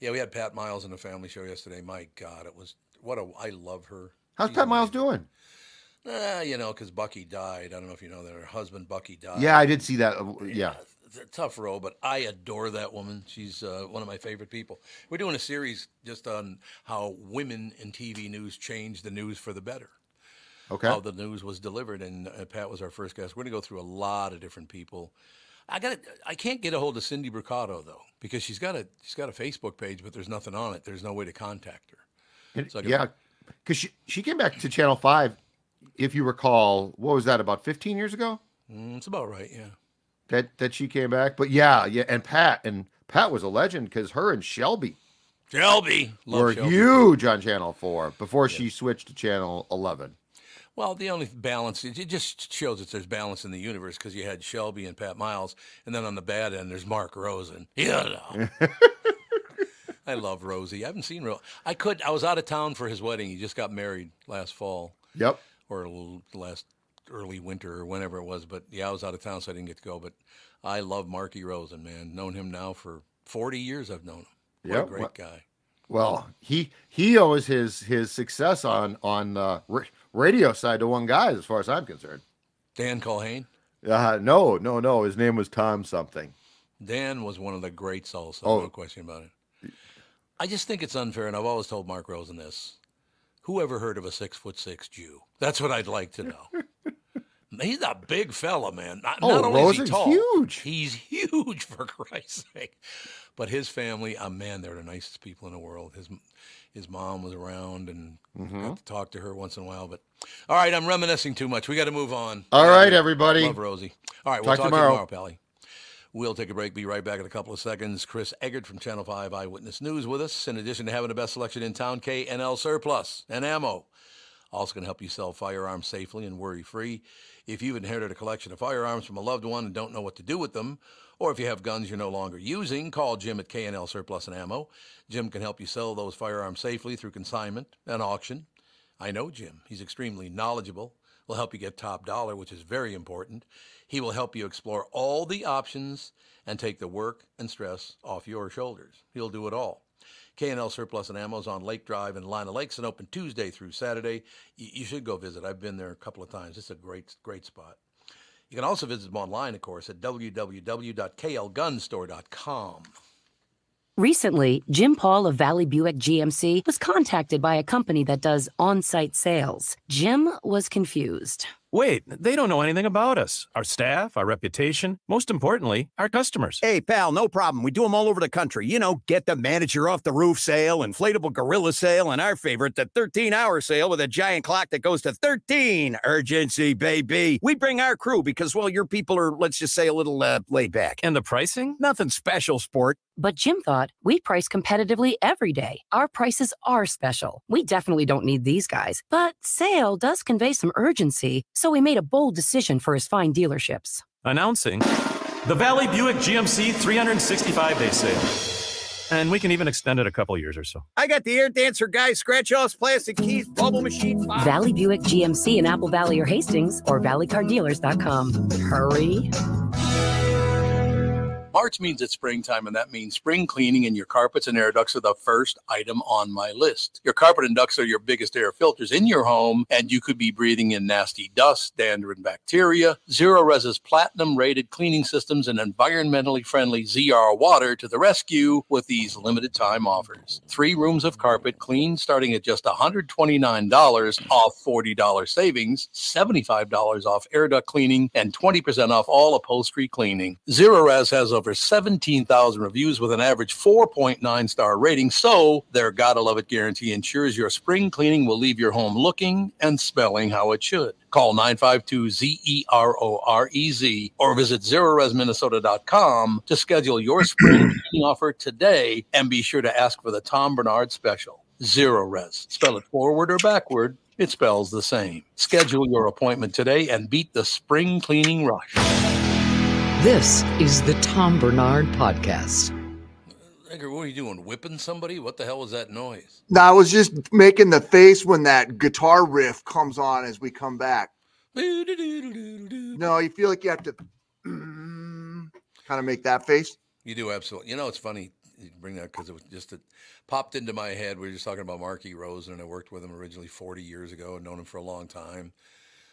Yeah, we had Pat Miles in the family show yesterday. My God, it was what a. I love her. How's She's Pat Miles amazing. doing? Uh, you know, because Bucky died. I don't know if you know that her husband Bucky died. Yeah, I did see that. uh, Yeah. It's a tough role, but I adore that woman. She's uh, one of my favorite people. We're doing a series just on how women in TV news change the news for the better. Okay. How the news was delivered, and uh, Pat was our first guest. We're going to go through a lot of different people. I got. I can't get a hold of Cindy Brucato though because she's got a she's got a Facebook page, but there's nothing on it. There's no way to contact her. So yeah, because she, she came back to Channel 5, if you recall, what was that, about 15 years ago? Mm, it's about right, yeah. That that she came back. But yeah, yeah, and Pat, and Pat was a legend because her and Shelby Shelby, Love were Shelby. huge on Channel 4 before she switched to Channel 11. Well, the only balance it it just shows that there's balance in the universe because you had Shelby and Pat Miles, and then on the bad end there's Mark Rosen. (laughs) Yeah, no. I love Rosie. I haven't seen Ro. I could. I was out of town for his wedding. He just got married last fall Yep. or last early winter or whenever it was. But yeah, I was out of town, so I didn't get to go. But I love Marky Rosen, man. Known him now for 40 years. I've known him. What Yep. a great Well- guy. Well, he he owes his his success on on uh, radio side to one guy, as far as I'm concerned. Dan Colhane. Uh, no, no, no. His name was Tom something. Dan was one of the greats also, Oh. no question about it. I just think it's unfair, and I've always told Mark Rosen this. Who ever heard of a six foot six Jew? That's what I'd like to know. (laughs) He's a big fella, man. Not, Oh, not only is he tall, huge. He's huge (laughs) for Christ's sake. But his family, oh man, they're the nicest people in the world. His his mom was around and Mm-hmm. got to talk to her once in a while. But all right, I'm reminiscing too much. We got to move on. All Yeah, right, everybody. Love Rosie. All right, we'll Talk talk tomorrow. to you tomorrow, Pally. We'll take a break. Be right back in a couple of seconds. Chris Egert from Channel 5 Eyewitness News with us. In addition to having the best selection in town, K&L Surplus and ammo. Also can help you sell firearms safely and worry free. If you've inherited a collection of firearms from a loved one and don't know what to do with them, or if you have guns you're no longer using, call Jim at K&L Surplus and Ammo. Jim can help you sell those firearms safely through consignment and auction. I know Jim. He's extremely knowledgeable. Will help you get top dollar, which is very important. He will help you explore all the options and take the work and stress off your shoulders. He'll do it all. K&L Surplus and Ammo's on Lake Drive in Lino Lakes and open Tuesday through Saturday. Y- You should go visit. I've been there a couple of times. It's a great, great spot. You can also visit them online, of course, at www.klgunstore.com. Recently, Jim Paul of Valley Buick GMC was contacted by a company that does on site sales. Jim was confused. Wait, they don't know anything about us, our staff, our reputation, most importantly, our customers. Hey, pal, no problem. We do them all over the country. You know, get the manager off the roof sale, inflatable gorilla sale, and our favorite, the 13 hour sale with a giant clock that goes to 13. Urgency, baby. We bring our crew because, well, your people are, let's just say, a little uh, laid back. And the pricing? Nothing special, sport. But Jim thought we price competitively every day. Our prices are special. We definitely don't need these guys. But sale does convey some urgency, so he made a bold decision for his fine dealerships. Announcing the Valley Buick GMC 365 day sale. And we can even extend it a couple years or so. I got the air dancer guy, scratch offs, plastic keys, bubble machine. five. Valley Buick GMC in Apple Valley or Hastings or valleycardealers.com. Hurry. March means it's springtime, and that means spring cleaning and your carpets and air ducts are the first item on my list. Your carpet and ducts are your biggest air filters in your home, and you could be breathing in nasty dust, dander, and bacteria. Zerorez's platinum rated cleaning systems and environmentally friendly ZR water to the rescue with these limited time offers. Three rooms of carpet clean starting at just $129 off $40 savings, $75 off air duct cleaning, and 20% off all upholstery cleaning. Zerorez has over 17,000 reviews with an average 4.9 star rating, so their gotta love it guarantee ensures your spring cleaning will leave your home looking and smelling how it should. Call 952 Z E R O R E Z or visit zerorezminnesota.com to schedule your spring (clears throat) cleaning offer today and be sure to ask for the Tom Barnard special. Zerorez. Spell it forward or backward, it spells the same. Schedule your appointment today and beat the spring cleaning rush. This is the Tom Barnard Podcast. Edgar, what are you doing? Whipping somebody? What the hell was that noise? No, I was just making the face when that guitar riff comes on as we come back. No, you feel like you have to (clears throat) kind of make that face. You do absolutely. You know, it's funny you bring that because it was just it popped into my head. We were just talking about Marky Rosen, and I worked with him originally 40 years ago and known him for a long time.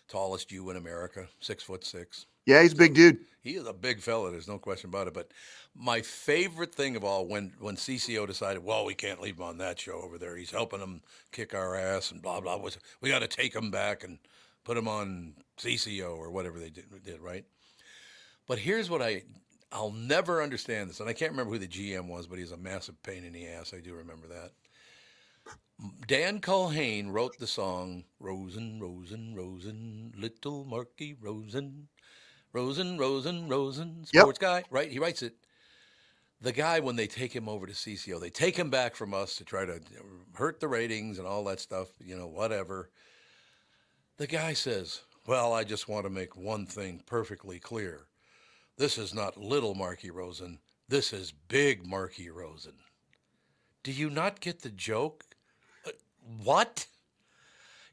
Tallest Jew in America, six foot six. Yeah, he's a big dude. He is a big fella. There's no question about it. But my favorite thing of all, when when CCO decided, well, we can't leave him on that show over there. He's helping them kick our ass and blah blah. We got to take him back and put him on CCO or whatever they did, did right? But here's what I I'll never understand this, and I can't remember who the GM was, but he's a massive pain in the ass. I do remember that. Dan Culhane wrote the song Rosen, Rosen, Rosen, Little Marky Rosen, Rosen, Rosen, Rosen, Yep. sports guy, right? He writes it. The guy, when they take him over to CCO, they take him back from us to try to hurt the ratings and all that stuff, you know, whatever. The guy says, Well, I just want to make one thing perfectly clear. This is not little Marky Rosen. This is big Marky Rosen. Do you not get the joke? Uh, what?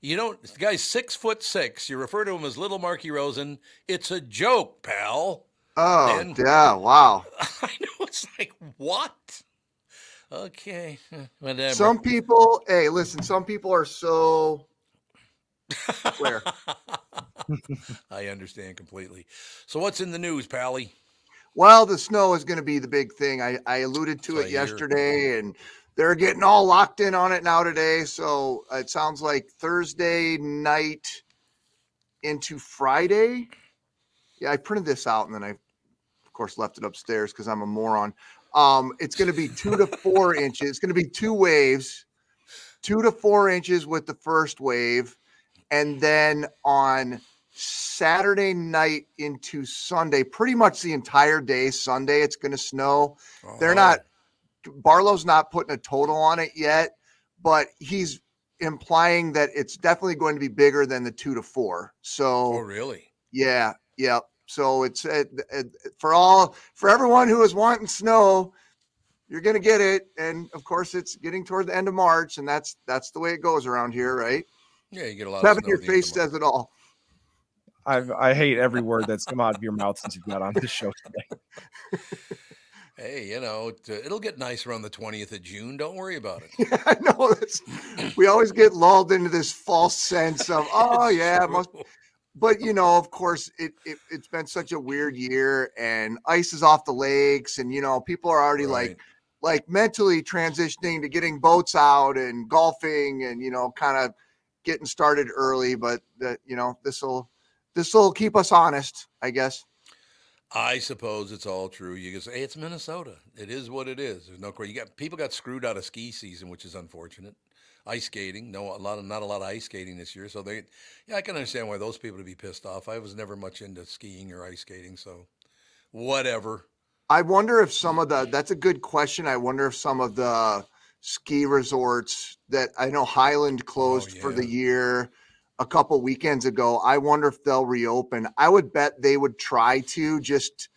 You don't, the guy's six foot six. You refer to him as little Marky Rosen. It's a joke, pal. Oh, And- yeah. Wow. (laughs) I know. It's like, what? Okay. (laughs) Whatever. Some people, hey, listen, some people are so (laughs) square. I understand completely. So what's in the news, Pally? Well, the snow is going to be the big thing. I, I alluded to it yesterday, and they're getting all locked in on it now today. So it sounds like Thursday night into Friday. Yeah, I printed this out and then I, of course, left it upstairs because I'm a moron. Um, it's going to be two to four (laughs) inches. It's going to be two waves, two to four inches with the first wave, and then on Saturday night into Sunday, pretty much the entire day. Sunday, it's going to snow. They're not. Barlow's not putting a total on it yet, but he's implying that it's definitely going to be bigger than the two to four. So, Oh, really? yeah, yeah. So it's uh, uh, for all for everyone who is wanting snow, you're going to get it, and of course, it's getting toward the end of March, and that's that's the way it goes around here, right? Yeah, you get a lot Seven of snow your at the end of face says it all. I I hate every word that's come out of your mouth since you've got on this show today. (laughs) Hey, you know, it, it'll get nicer on the 20th of June. Don't worry about it. (laughs) I know we always get lulled into this false sense of, (laughs) oh yeah. But you know, of course, it, it it's been such a weird year, and ice is off the lakes, and you know, people are already like, like mentally transitioning to getting boats out and golfing, and you know, kind of getting started early. But that you know, this will this will keep us honest, I guess. I suppose it's all true. You can say, hey, it's Minnesota. It is what it is. There's no question. You got people got screwed out of ski season, which is unfortunate. Ice skating, no, a lot of not a lot of ice skating this year. So they, yeah, I can understand why those people would be pissed off. I was never much into skiing or ice skating, so whatever. I wonder if some of the that's a good question. I wonder if some of the ski resorts that I know Highland closed oh, for the year a couple weekends ago, I wonder if they'll reopen. I would bet they would try to just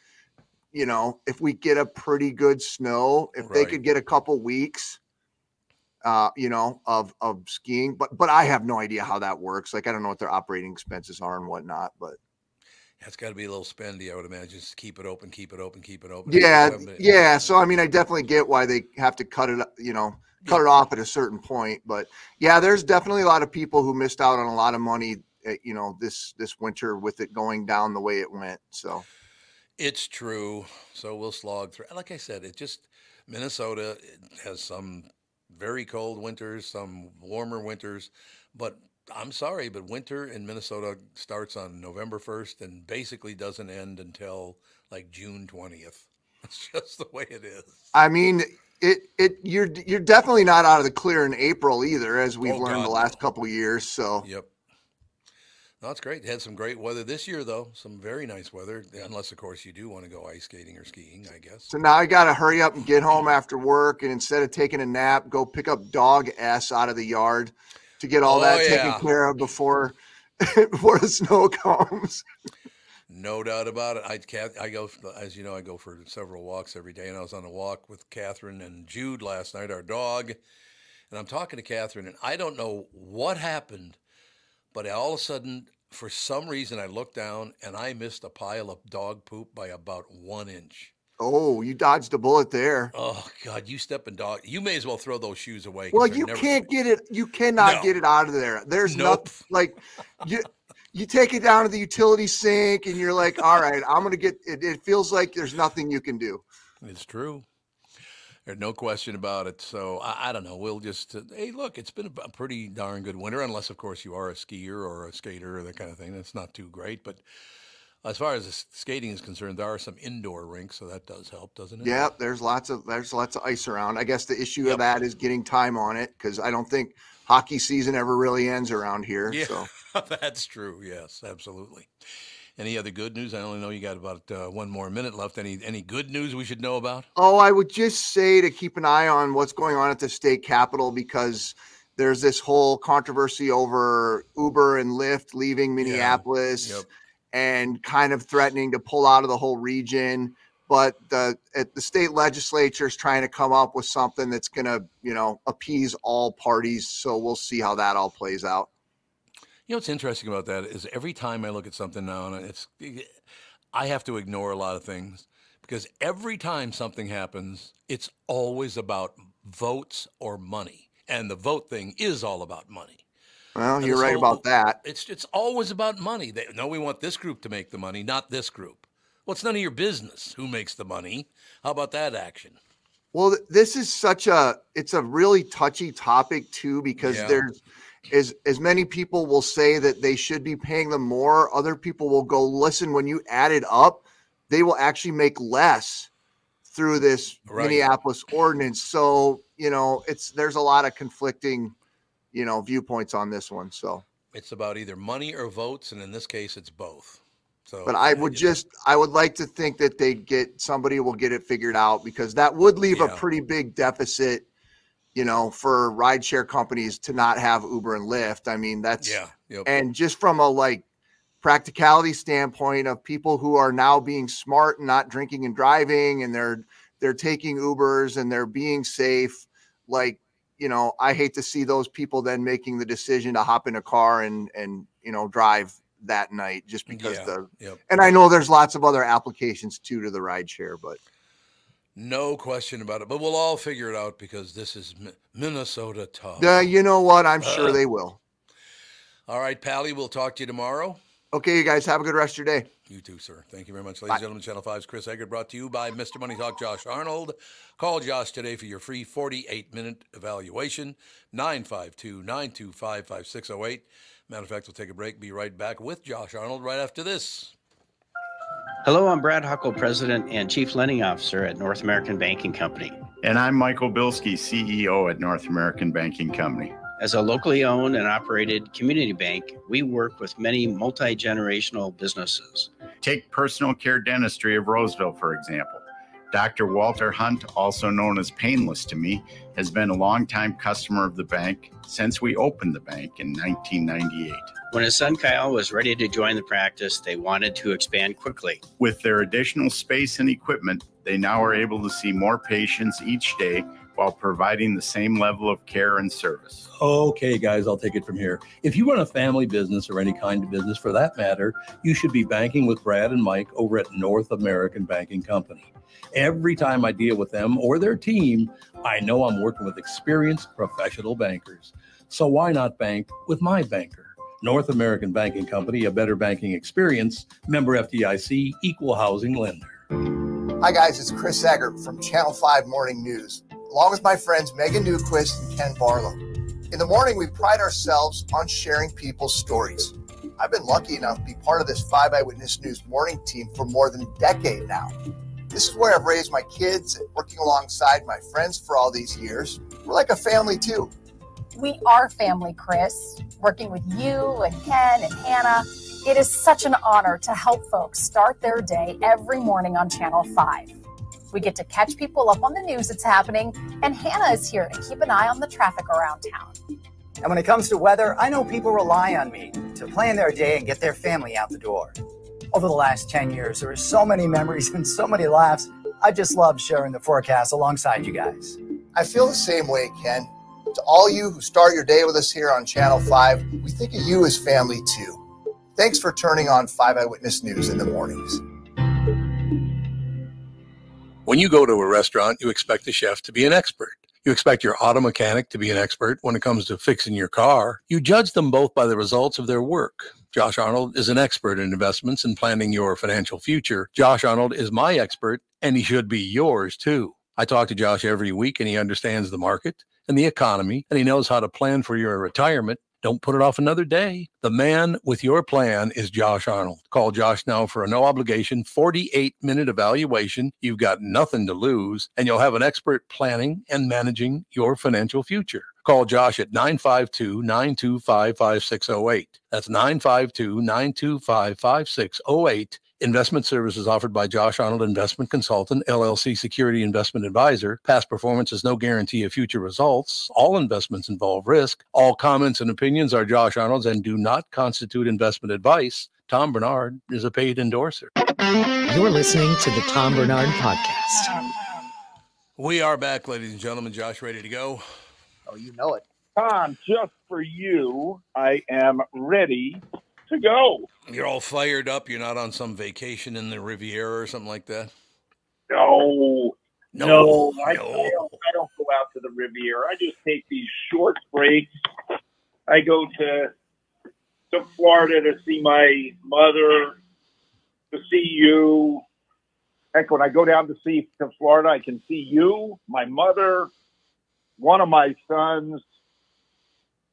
you know, if we get a pretty good snow, if they could get a couple weeks uh, you know, of of skiing, but but I have no idea how that works. Like I don't know what their operating expenses are and whatnot, but It's got to be a little spendy, I would imagine. Just keep it open, keep it open, keep it open. Yeah, Keep it open. yeah. So I mean, I definitely get why they have to cut it, up, you know, cut it off at a certain point. But yeah, there's definitely a lot of people who missed out on a lot of money, uh, you know, this this winter with it going down the way it went. So It's true. So we'll slog through. Like I said, it just Minnesota has some very cold winters, some warmer winters, but I'm sorry, but winter in Minnesota starts on November 1st and basically doesn't end until like June 20th. (laughs) That's just the way it is. I mean, it it you're you're definitely not out of the clear in April either, as we've Oh, learned God, the last couple of years. So Yep. No, it's great. Had some great weather this year, though. Some very nice weather, unless, of course, you do want to go ice skating or skiing, I guess. So now I got to hurry up and get home after work, and instead of taking a nap, go pick up dog s out of the yard to get all Oh, that yeah. taken care of before (laughs) before the snow (laughs) comes. No doubt about it. I, Kath, I go, as you know, I go for several walks every day, and I was on a walk with Catherine and Jude last night, our dog. And I'm talking to Catherine, and I don't know what happened, but all of a sudden, for some reason, I looked down and I missed a pile of dog poop by about one inch. Oh, you dodged a bullet there. Oh God, you step in dog. You may as well throw those shoes away. Well, you never- can't get it. You cannot No. get it out of there. There's Nope. nothing like you. You take it down to the utility sink, and you're like, "All right, I'm gonna get." It, it feels like there's nothing you can do. It's true. There's no question about it. So I, I don't know. We'll just uh, hey, look. It's been a, a pretty darn good winter, unless of course you are a skier or a skater or that kind of thing. That's not too great. But as far as skating is concerned, there are some indoor rinks, so that does help, doesn't it? Yeah, there's lots of there's lots of ice around. I guess the issue of that is getting time on it because I don't think hockey season ever really ends around here. Yeah, So (laughs) that's true. Yes, absolutely. Any other good news? I only know you got about uh, one more minute left. Any any good news we should know about? Oh, I would just say to keep an eye on what's going on at the state capitol because there's this whole controversy over Uber and Lyft leaving Minneapolis Yep. and kind of threatening to pull out of the whole region. But the at the state legislature is trying to come up with something that's going to, you know, appease all parties. So we'll see how that all plays out. You know what's interesting about that is every time I look at something now, and it's, I have to ignore a lot of things because every time something happens, it's always about votes or money, and the vote thing is all about money. Well, And you're right whole- about that. It's it's always about money. They, no, we want this group to make the money, not this group. Well, it's none of your business who makes the money. How about that action? Well, this is such a it's a really touchy topic too because Yeah. there's as as many people will say that they should be paying them more, other people will go listen when you add it up, they will actually make less through this Right. Minneapolis ordinance. So, you know, it's there's a lot of conflicting, you know, viewpoints on this one. So, It's about either money or votes, and in this case, it's both. So, but I would just I would like to think that they get somebody will get it figured out because that would leave a pretty big deficit, you know, for rideshare companies to not have Uber and Lyft. I mean, that's yeah, yep. and just from a like practicality standpoint of people who are now being smart and not drinking and driving and they're they're taking Ubers and they're being safe, like you know, I hate to see those people then making the decision to hop in a car and and you know drive that night just because Yeah, the yep. and I know there's lots of other applications too to the ride share, but No question about it. But we'll all figure it out because this is Minnesota tough. uh, you know what? I'm sure Uh. they will. All right, Pally, we'll talk to you tomorrow. Okay, you guys have a good rest of your day. You too, sir. Thank you very much. Ladies and gentlemen, Channel 5's Chris Egert brought to you by Mr. Money Talk Josh Arnold. Call Josh today for your free 48 minute evaluation 952 925 5608. Matter of fact, we'll take a break. Be right back with Josh Arnold right after this. Hello, I'm Brad Huckle, President and Chief Lending Officer at North American Banking Company. And I'm Michael Bilski, CEO at North American Banking Company. As a locally owned and operated community bank, we work with many multi generational businesses. Take personal care dentistry of Roseville, for example. Dr. Walter Hunt, also known as Painless to me, has been a longtime customer of the bank since we opened the bank in 1998. When his son Kyle was ready to join the practice, they wanted to expand quickly. With their additional space and equipment, they now are able to see more patients each day while providing the same level of care and service. Okay, guys, I'll take it from here. If you run a family business or any kind of business for that matter, you should be banking with Brad and Mike over at North American Banking Company. Every time I deal with them or their team, I know I'm working with experienced professional bankers. So why not bank with my banker? North American Banking Company, a better banking experience, member FDIC, equal housing lender. Hi, guys. It's Chris Egert from Channel 5 Morning News, along with my friends Megan Newquist and Ken Barlow. In the morning, we pride ourselves on sharing people's stories. I've been lucky enough to be part of this 5 Eyewitness News morning team for more than a decade now. This is where I've raised my kids and working alongside my friends for all these years. We're like a family, too. We are family, Chris. Working with you and Ken and Hannah, it is such an honor to help folks start their day every morning on Channel 5. We get to catch people up on the news that's happening, and Hannah is here to keep an eye on the traffic around town. And when it comes to weather, I know people rely on me to plan their day and get their family out the door. Over the last 10 years, there are so many memories (laughs) and so many laughs. I just love sharing the forecast alongside you guys. I feel the same way, Ken. To all you who start your day with us here on Channel 5, we think of you as family too. Thanks for turning on 5 Eyewitness News in the mornings. When you go to a restaurant, you expect the chef to be an expert. You expect your auto mechanic to be an expert when it comes to fixing your car. You judge them both by the results of their work. Josh Arnold is an expert in investments and planning your financial future. Josh Arnold is my expert, and he should be yours too. I talk to Josh every week, and he understands the market and the economy, and he knows how to plan for your retirement. Don't put it off another day. The man with your plan is Josh Arnold. Call Josh now for a no obligation 48 minute evaluation. You've got nothing to lose, and you'll have an expert planning and managing your financial future. Call Josh at 952 925 5608. That's 952 925 5608. Investment services offered by Josh Arnold Investment Consultant, LLC Security Investment Advisor. Past performance is no guarantee of future results. All investments involve risk. All comments and opinions are Josh Arnold's and do not constitute investment advice. Tom Barnard is a paid endorser. You're listening to the Tom Barnard Podcast. We are back, ladies and gentlemen. Josh, ready to go? Oh, you know it. Tom, just for you, I am ready to go. You're all fired up. You're not on some vacation in the Riviera or something like that. No, No, no, I, no. I don't, I don't go out to the Riviera. I just take these short breaks. I go to to Florida to see my mother, to see you. Heck, when I go down to see to Florida, I can see you, my mother, one of my sons,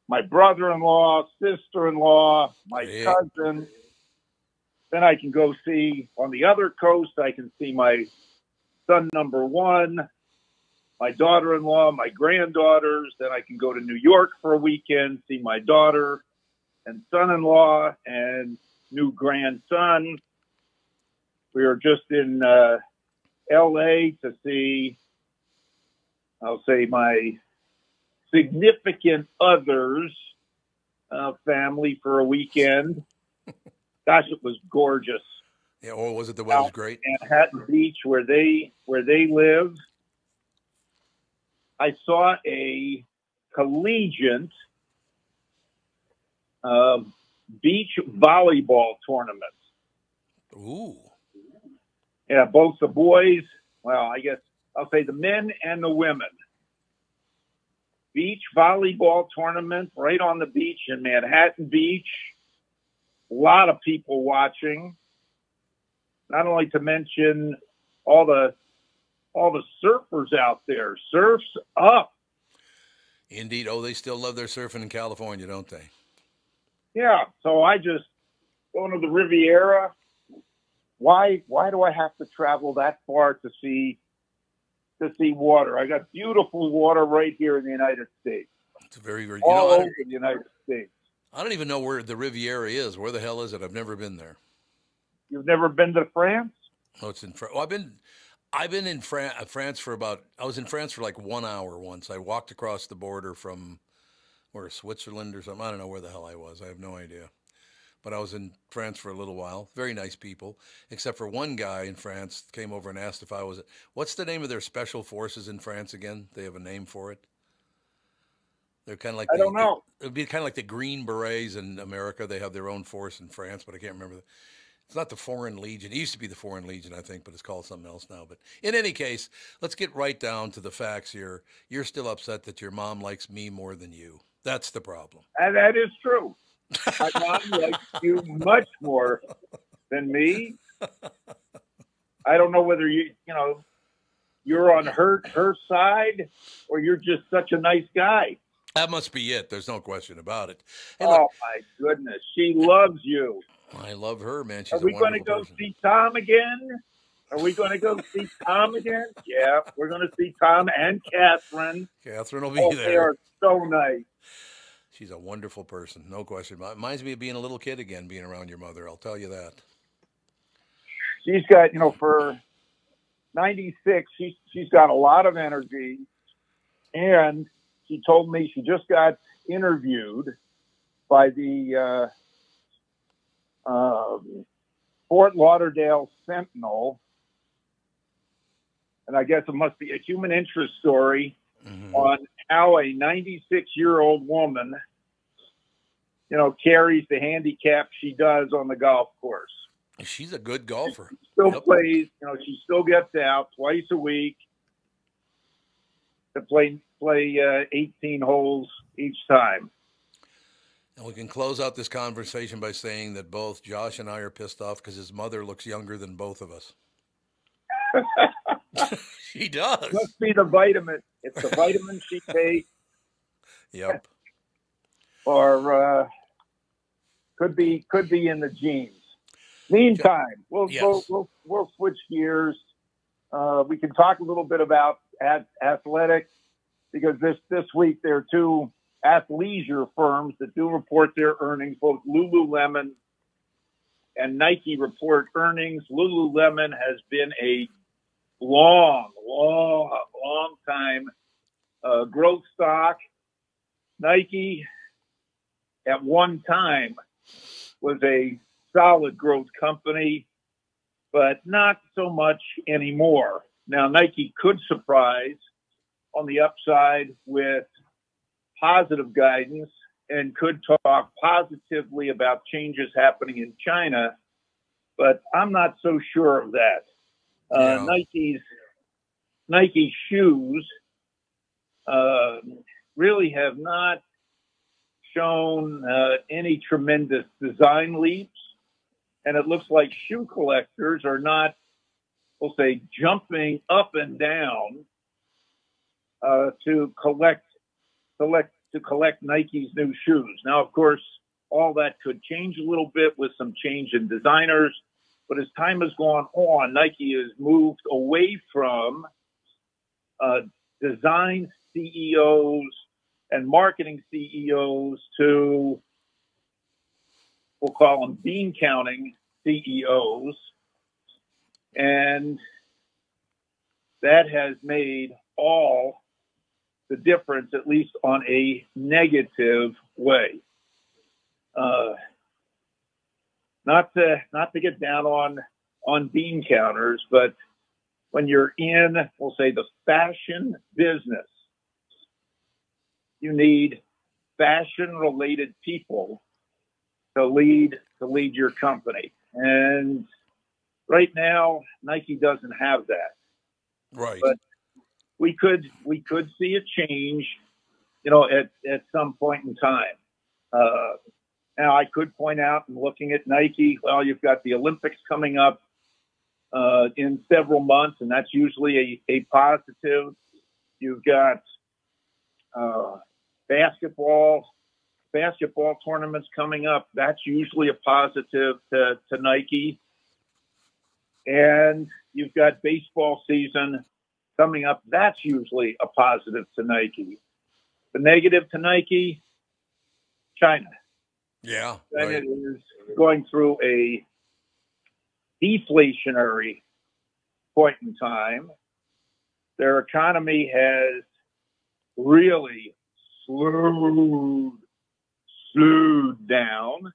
my brother-in-law, sister-in-law, my Yeah. cousin. Then I can go see on the other coast. I can see my son number one, my daughter-in-law, my granddaughters. Then I can go to New York for a weekend, see my daughter and son-in-law and new grandson. We were just in uh, L.A. to see, I'll say, my significant others uh, family for a weekend. Gosh, it was gorgeous. Yeah, or was it the weather's great? Manhattan Beach, where they where they live. I saw a collegiate um, beach volleyball tournament. Ooh. Yeah, both the boys. Well, I guess I'll say the men and the women. Beach volleyball tournament right on the beach in Manhattan Beach. A lot of people watching. Not only to mention all the all the surfers out there. Surfs up. Indeed. Oh, they still love their surfing in California, don't they? Yeah. So I just going to the Riviera. Why why do I have to travel that far to see to see water? I got beautiful water right here in the United States. It's very, very. You All know, I over don't, the United States. I don't even know where the Riviera is. Where the hell is it? I've never been there. You've never been to France? Oh, it's in France. Well, I've been, I've been in Fran- uh, France for about. I was in France for like one hour once. I walked across the border from, where Switzerland or something. I don't know where the hell I was. I have no idea. But I was in France for a little while. Very nice people, except for one guy in France came over and asked if I was. What's the name of their special forces in France again? They have a name for it. They're kind of like I the- don't know. It would be kind of like the Green Berets in America. They have their own force in France, but I can't remember. The, it's not the Foreign Legion. It used to be the Foreign Legion, I think, but it's called something else now. But in any case, let's get right down to the facts here. You're still upset that your mom likes me more than you. That's the problem. And that is true. My mom likes you much more than me. I don't know whether you you know you're on her her side or you're just such a nice guy. That must be it. There's no question about it. Hey, oh look, my goodness, she loves you. I love her, man. She's Are we going to go person. see Tom again? Are we going to go see Tom again? Yeah, we're going to see Tom and Catherine. Catherine will be Oh, there. they are so nice. She's a wonderful person, no question. it. Reminds me of being a little kid again, being around your mother. I'll tell you that. she's got you know for 96 she's she's got a lot of energy and she told me she just got interviewed by the uh, um, fort lauderdale sentinel and i guess it must be a human interest story on how a 96 year old woman you know carries the handicap she does on the golf course She's a good golfer. still plays. You know, she still gets out twice a week to play play uh, 18 holes each time. And we can close out this conversation by saying that both Josh and I are pissed off because his mother looks younger than both of us. (laughs) (laughs) she does. Must be the vitamin. It's the vitamin she takes, (laughs) Yep. or uh, could be could be in the genes. Meantime, we'll Yes. we'll, we'll we'll switch gears. Uh, we can talk a little bit about at, athletics because this this week there are two athleisure firms that do report their earnings, both Lululemon and Nike report earnings. Lululemon has been a long, long, long time uh, growth stock. Nike at one time was a solid growth company, but not so much anymore. Now, Nike could surprise on the upside with positive guidance and could talk positively about changes happening in China, but I'm not so sure of that. Uh, Nike's Nike shoes uh, really have not shown uh, any tremendous design leaps, and it looks like shoe collectors are not, we'll say, jumping up and down uh, to collect collect to collect Nike's new shoes. Now, of course, all that could change a little bit with some change in designers, but as time has gone on, Nike has moved away from uh, design CEOs and marketing CEOs to we'll call them bean counting CEOs. And that has made all the difference, at least on a negative way. Uh, not to not to get down on on bean counters, but when you're in, we'll say the fashion business, you need fashion related people to lead to lead your company. And right now, Nike doesn't have that. Right. But we could we could see a change, you know, at, at some point in time. Uh, now, I could point out, in looking at Nike, well, you've got the Olympics coming up uh, in several months, and that's usually a, a positive. You've got uh, basketball basketball tournaments coming up. That's usually a positive to, to Nike. And you've got baseball season coming up. That's usually a positive to Nike. The negative to Nike, China. Yeah. China right. is going through a deflationary point in time. Their economy has really slowed slowed down,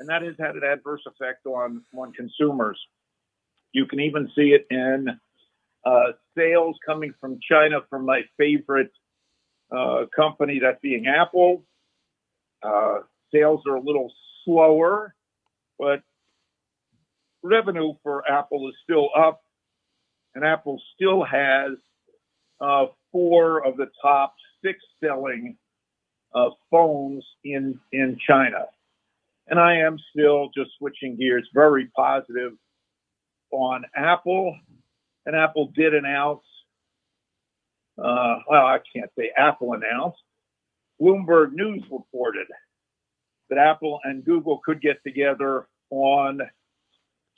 and that has had an adverse effect on on consumers. You can even see it in uh, sales coming from China from my favorite uh, company, that being Apple. Uh, sales are a little slower, but revenue for Apple is still up, and Apple still has uh, four of the top six selling uh, phones in in China. And I am still just switching gears, very positive on Apple. And Apple did announce, uh, well, I can't say Apple announced. Bloomberg News reported that Apple and Google could get together on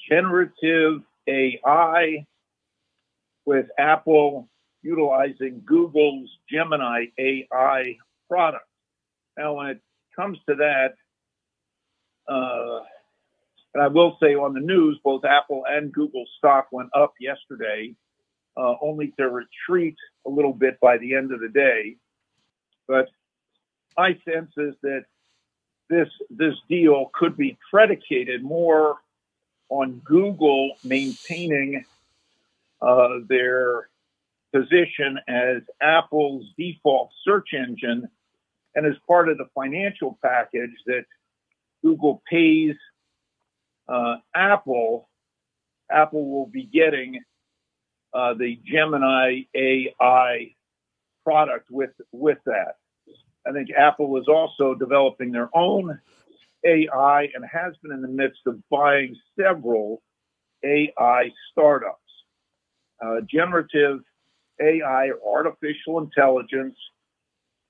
generative AI with Apple utilizing Google's Gemini AI product. Now, when it comes to that, uh, and I will say on the news, both Apple and Google stock went up yesterday, uh, only to retreat a little bit by the end of the day. But my sense is that this this deal could be predicated more on Google maintaining uh, their position as Apple's default search engine and as part of the financial package that Google pays uh, Apple, Apple will be getting uh, the Gemini AI product with with that. I think Apple is also developing their own AI and has been in the midst of buying several AI startups. Uh, generative AI, artificial intelligence,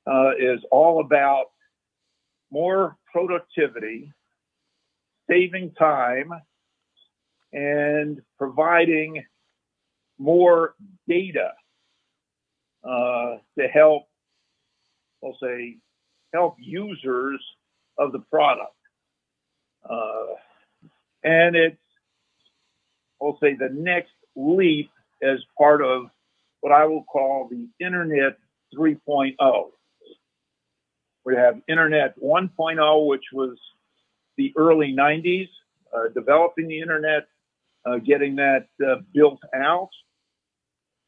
uh, is all about more productivity, saving time, and providing more data uh, to help, we'll say, help users of the product. Uh, and it's, I'll say, the next leap as part of what I will call the Internet 3.0. We have Internet 1.0, which was the early 90s, uh, developing the Internet, uh, getting that uh, built out.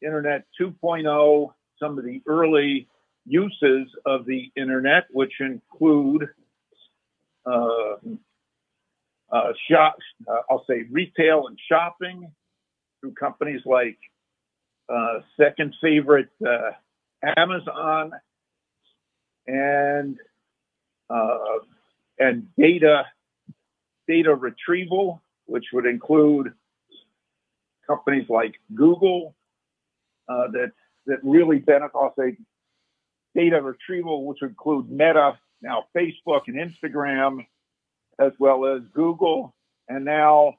Internet 2.0, some of the early uses of the Internet, which include uh, uh, shop, uh, I'll say retail and shopping through companies like uh, second favorite uh, Amazon and uh, and data data retrieval, which would include companies like Google that that really benefit. I'll say data retrieval, which include Meta, now Facebook and Instagram, as well as Google, and now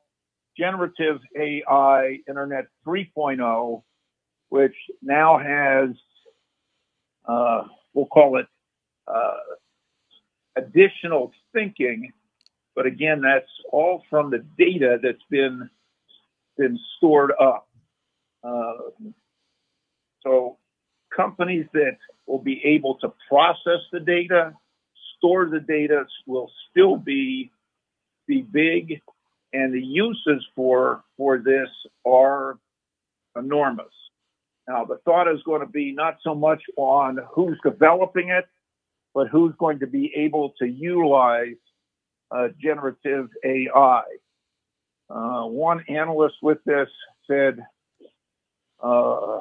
generative AI Internet 3.0, which now has, uh, we'll call it uh, additional thinking. But again, that's all from the data that's been been stored up. Uh, so companies that will be able to process the data, store the data, will still be be big, and the uses for for this are enormous. Now, the thought is going to be not so much on who's developing it, but who's going to be able to utilize uh, generative AI. Uh, one analyst with this said, uh,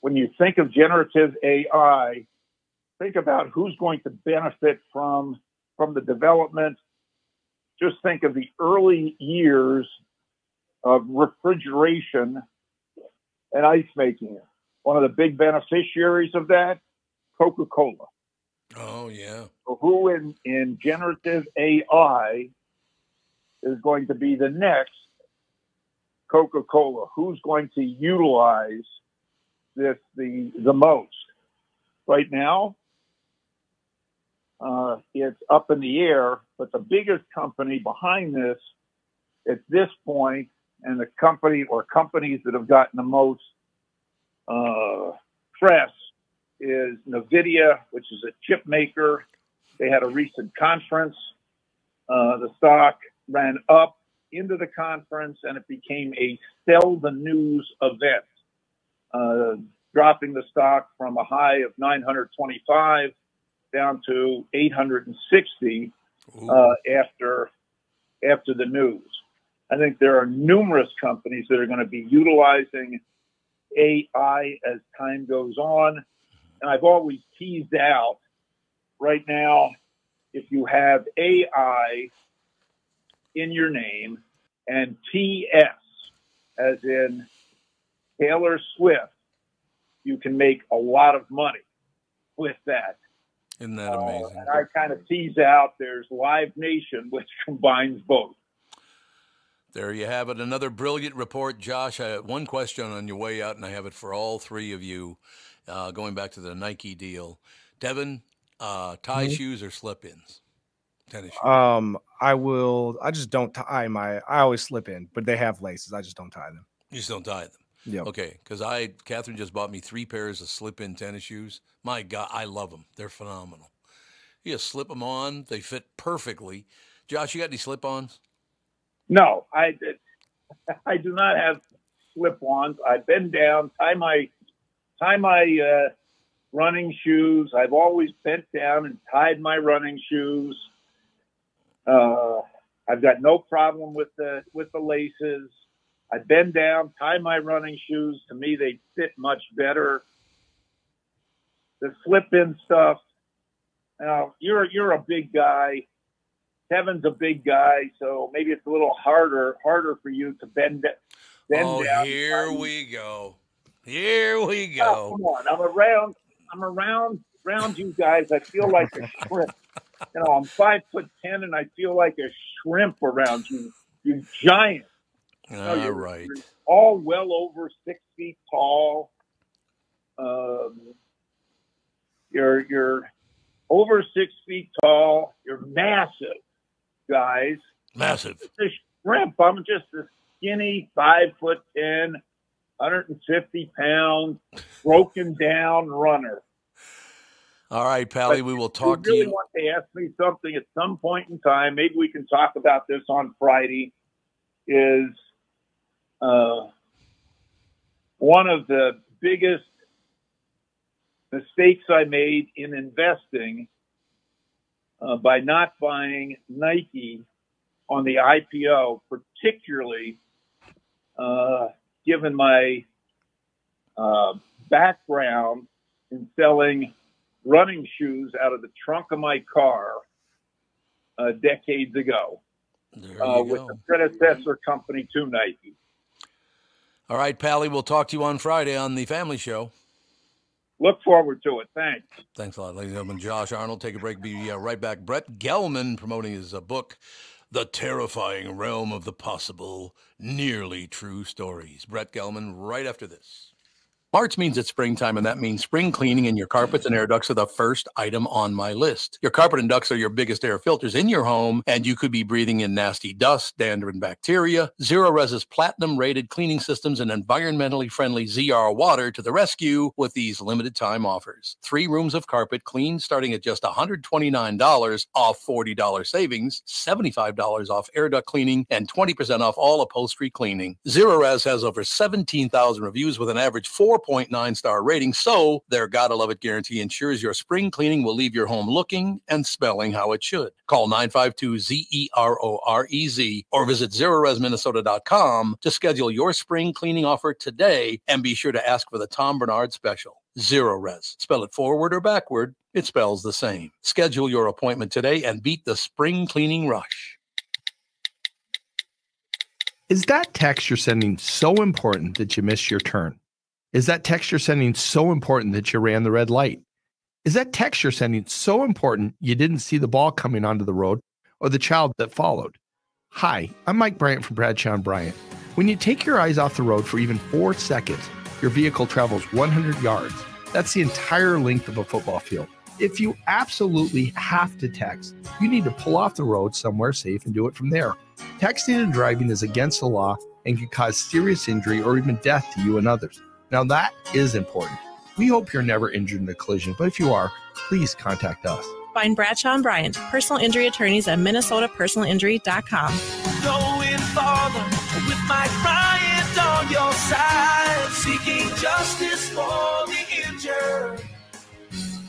when you think of generative AI, think about who's going to benefit from from the development. Just think of the early years of refrigeration and ice making. One of the big beneficiaries of that, Coca-Cola. Oh yeah. So who in, in generative AI is going to be the next Coca-Cola? Who's going to utilize this the the most? Right now, uh, it's up in the air, but the biggest company behind this at this point, and the company or companies that have gotten the most uh, press is NVIDIA, which is a chip maker. They had a recent conference. Uh, the stock ran up into the conference and it became a sell the news event, uh, dropping the stock from a high of 925 down to 860 uh, after after the news. I think there are numerous companies that are going to be utilizing AI as time goes on. And I've always teased out right now, if you have AI in your name and TS, as in Taylor Swift, you can make a lot of money with that. Isn't that amazing? Uh, and I kind of tease out there's Live Nation, (laughs) which combines both. There you have it. Another brilliant report. Josh, I have one question on your way out, and I have it for all three of you. Uh, going back to the Nike deal, Devin, uh, tie Mhm. shoes or slip ins? Tennis shoes. Um, I will. I just don't tie my. I always slip in, but they have laces. I just don't tie them. You just don't tie them. Yep. Okay, because I Catherine just bought me three pairs of slip-in tennis shoes. My God, I love them. They're phenomenal. You just slip them on; they fit perfectly. Josh, you got any slip-ons? No, I (laughs) I do not have slip-ons. I bend down, tie my tie my uh, running shoes. I've always bent down and tied my running shoes. Uh, I've got no problem with the with the laces. I bend down, tie my running shoes. To me, they fit much better. The slip-in stuff. Now you're you're a big guy. Kevin's a big guy, so maybe it's a little harder harder for you to bend bend oh, down. here we go. Here we Oh, go. come on, I'm around. I'm around around you guys. I feel like a shrimp. You know, I'm five foot ten, and I feel like a shrimp around you. You giant. All you're- right. all well over six feet tall. Um, you're you're over six feet tall. You're massive, guys. Massive. The, shrimp. I'm just a skinny five foot ten, 150 pound, broken down runner. All right, Pally, we will talk to you really you. want to ask me something at some point in time, maybe we can talk about this on Friday. Is uh, one of the biggest mistakes I made in investing uh, by not buying Nike on the IPO, particularly uh, given my uh, background in selling running shoes out of the trunk of my car uh, decades ago uh, with the predecessor company to Nike. All right, Pally, we'll talk to you on Friday on the Family Show. Look forward to it. Thanks. Thanks a lot, ladies and gentlemen. Josh Arnold, take a break. Be uh, right back. Brett Gelman promoting his uh, book, The Terrifying Realm of the Possible Nearly True Stories. Brett Gelman, right after this. March means it's springtime, and that means spring cleaning, and your carpets and air ducts are the first item on my list. Your carpet and ducts are your biggest air filters in your home, and you could be breathing in nasty dust, dander, and bacteria. Zerorez's platinum rated cleaning systems and environmentally friendly ZR water to the rescue with these limited time offers. Three rooms of carpet clean starting at just $129 off $40 savings, $75 off air duct cleaning, and 20% off all upholstery cleaning. Zerorez has over 17,000 reviews with an average 4.9 star rating, so their gotta love it guarantee ensures your spring cleaning will leave your home looking and smelling how it should. Call 952 Z E R O R E Z or visit zerorezminnesota.com to schedule your spring cleaning offer today and be sure to ask for the Tom Barnard special. Zerorez. Spell it forward or backward, it spells the same. Schedule your appointment today and beat the spring cleaning rush. Is that text you're sending so important that you miss your turn? Is that text you're sending so important that you ran the red light? Is that text you're sending so important you didn't see the ball coming onto the road or the child that followed? Hi, I'm Mike Bryant from Bradshaw and Bryant. When you take your eyes off the road for even four seconds, your vehicle travels 100 yards. That's the entire length of a football field. If you absolutely have to text, you need to pull off the road somewhere safe and do it from there. Texting and driving is against the law and can cause serious injury or even death to you and others. Now, that is important. We hope you're never injured in a collision, but if you are, please contact us. Find Bradshaw and Bryant, personal injury attorneys at minnesotapersonalinjury.com. Going farther with Mike Bryant on your side, seeking justice for the injured.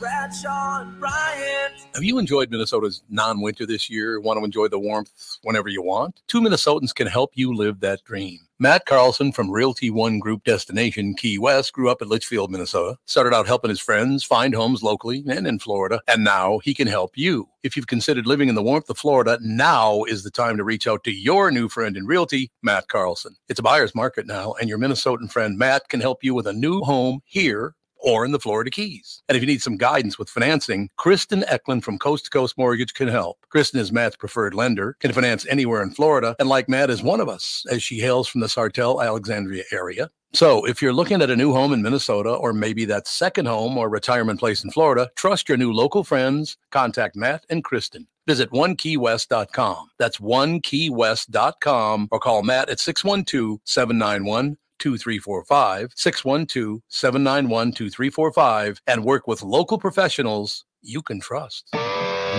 Bradshaw and Bryant. Have you enjoyed Minnesota's non winter this year? Want to enjoy the warmth whenever you want? Two Minnesotans can help you live that dream. Matt Carlson from Realty One Group Destination Key West grew up in Litchfield, Minnesota, started out helping his friends find homes locally and in Florida, and now he can help you. If you've considered living in the warmth of Florida, now is the time to reach out to your new friend in Realty, Matt Carlson. It's a buyer's market now, and your Minnesotan friend Matt can help you with a new home here or in the Florida Keys. And if you need some guidance with financing, Kristen Eklund from Coast to Coast Mortgage can help. Kristen is Matt's preferred lender, can finance anywhere in Florida, and like Matt is one of us, as she hails from the Sartell, Alexandria area. So if you're looking at a new home in Minnesota, or maybe that second home or retirement place in Florida, trust your new local friends. Contact Matt and Kristen. Visit onekeywest.com. That's onekeywest.com or call Matt at 612 791 2345 612 791 2345 and work with local professionals you can trust.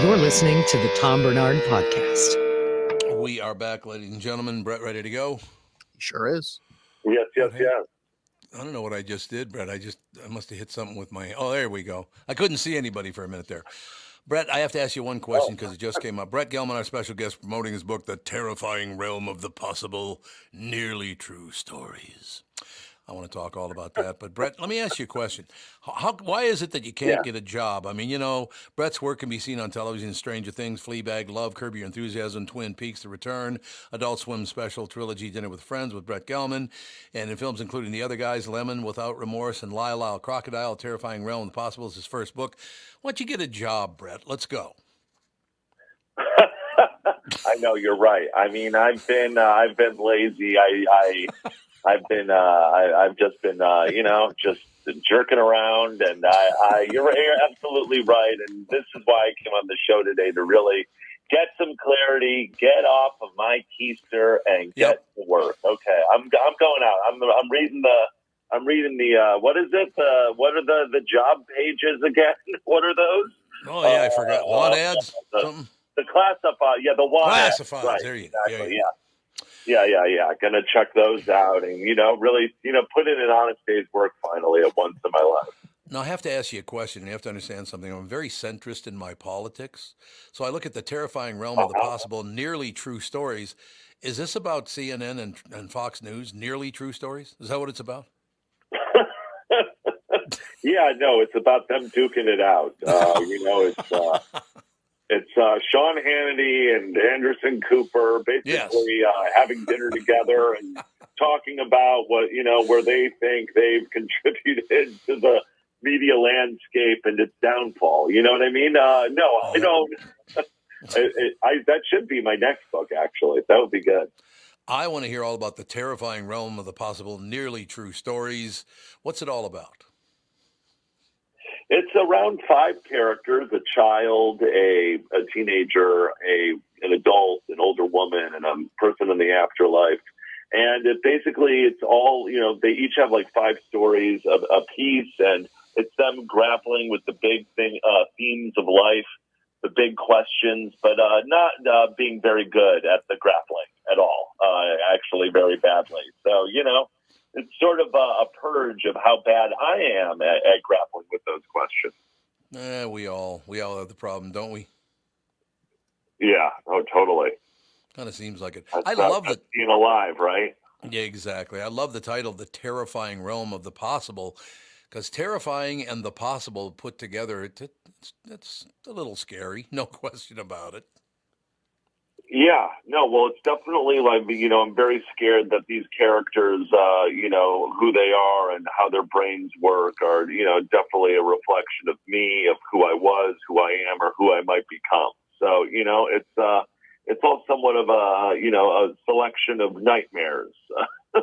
You're listening to the Tom Barnard Podcast. We are back, ladies and gentlemen. Brett, ready to go? Sure is. Yes, yes, yes. I don't know what I just did, Brett. I just I must have hit something with my. Oh, there we go. I couldn't see anybody for a minute there. Brett, I have to ask you one question oh. because it just came up. Brett Gelman, our special guest, promoting his book, The Terrifying Realm of the Possible Nearly True Stories. I want to talk all about that. But Brett, let me ask you a question. How, why is it that you can't Yeah. get a job? I mean, you know, Brett's work can be seen on television: Stranger Things, Fleabag, Love, Curb Your Enthusiasm, Twin Peaks, The Return, Adult Swim special trilogy, Dinner with Friends with Brett Gelman, and in films including The Other Guys, Lemon, Without Remorse, and Lyle Lyle Crocodile, Terrifying Realm of the Possible is his first book. Why don't you get a job, Brett? Let's go. (laughs) I know you're right. I mean, I've been uh, I've been lazy. I I I've been uh, I, I've just been uh, you know (laughs) just jerking around, and I, I you're, you're absolutely right. And this is why I came on the show today to really get some clarity, get off of my keister, and get to work. Okay, I'm I'm going out. I'm I'm reading the I'm reading the uh, what is it? Uh, what are the the job pages again? (laughs) What are those? Oh yeah, I forgot. Want ads? The, the classify, yeah, the ads, Classifieds, Right, there you- exactly, yeah, yeah. Yeah, yeah, yeah. Yeah. Gonna check those out, and you know, really, you know, put in an honest day's work finally at once in my life. Now, I have to ask you a question. You have to understand something. I'm very centrist in my politics. So I look at the terrifying realm of the possible nearly true stories. Is this about CNN and, and Fox News, nearly true stories? Is that what it's about? (laughs) Yeah, no, it's about them duking it out. Uh, you know, it's uh, (laughs) it's uh, Sean Hannity and Anderson Cooper basically uh, having dinner together and (laughs) talking about what you know where they think they've (laughs) contributed to the media landscape and its downfall. You know what I mean? Uh, no, I don't. (laughs) I, I, I, that should be my next book. Actually, that would be good. I want to hear all about the terrifying realm of the possible nearly true stories. What's it all about? It's around five characters: a child, a a teenager, a an adult, an older woman, and a person in the afterlife. And it basically, it's all you know. They each have like five stories of a piece, and it's them grappling with the big thing, uh, themes of life, the big questions, but uh, not uh, being very good at the grappling at all. Uh, actually, very badly. So you know, it's sort of a, a purge of how bad I am at, at grappling with those questions. Eh, we all we all have the problem, don't we? Yeah. Oh, totally. Kind of seems like it. That's, I love the being alive, right? Yeah, exactly. I love the title, The Terrifying Realm of the Possible, because terrifying and the possible put together, it, it, it's, it's a little scary, (laughs) no question about it. Yeah, no, well, it's definitely like, you know, I'm very scared that these characters, uh, you know, who they are and how their brains work are, you know, definitely a reflection of me, of who I was, who I am, or who I might become. So, you know, it's, uh, it's all somewhat of a, you know, a selection of nightmares. (laughs)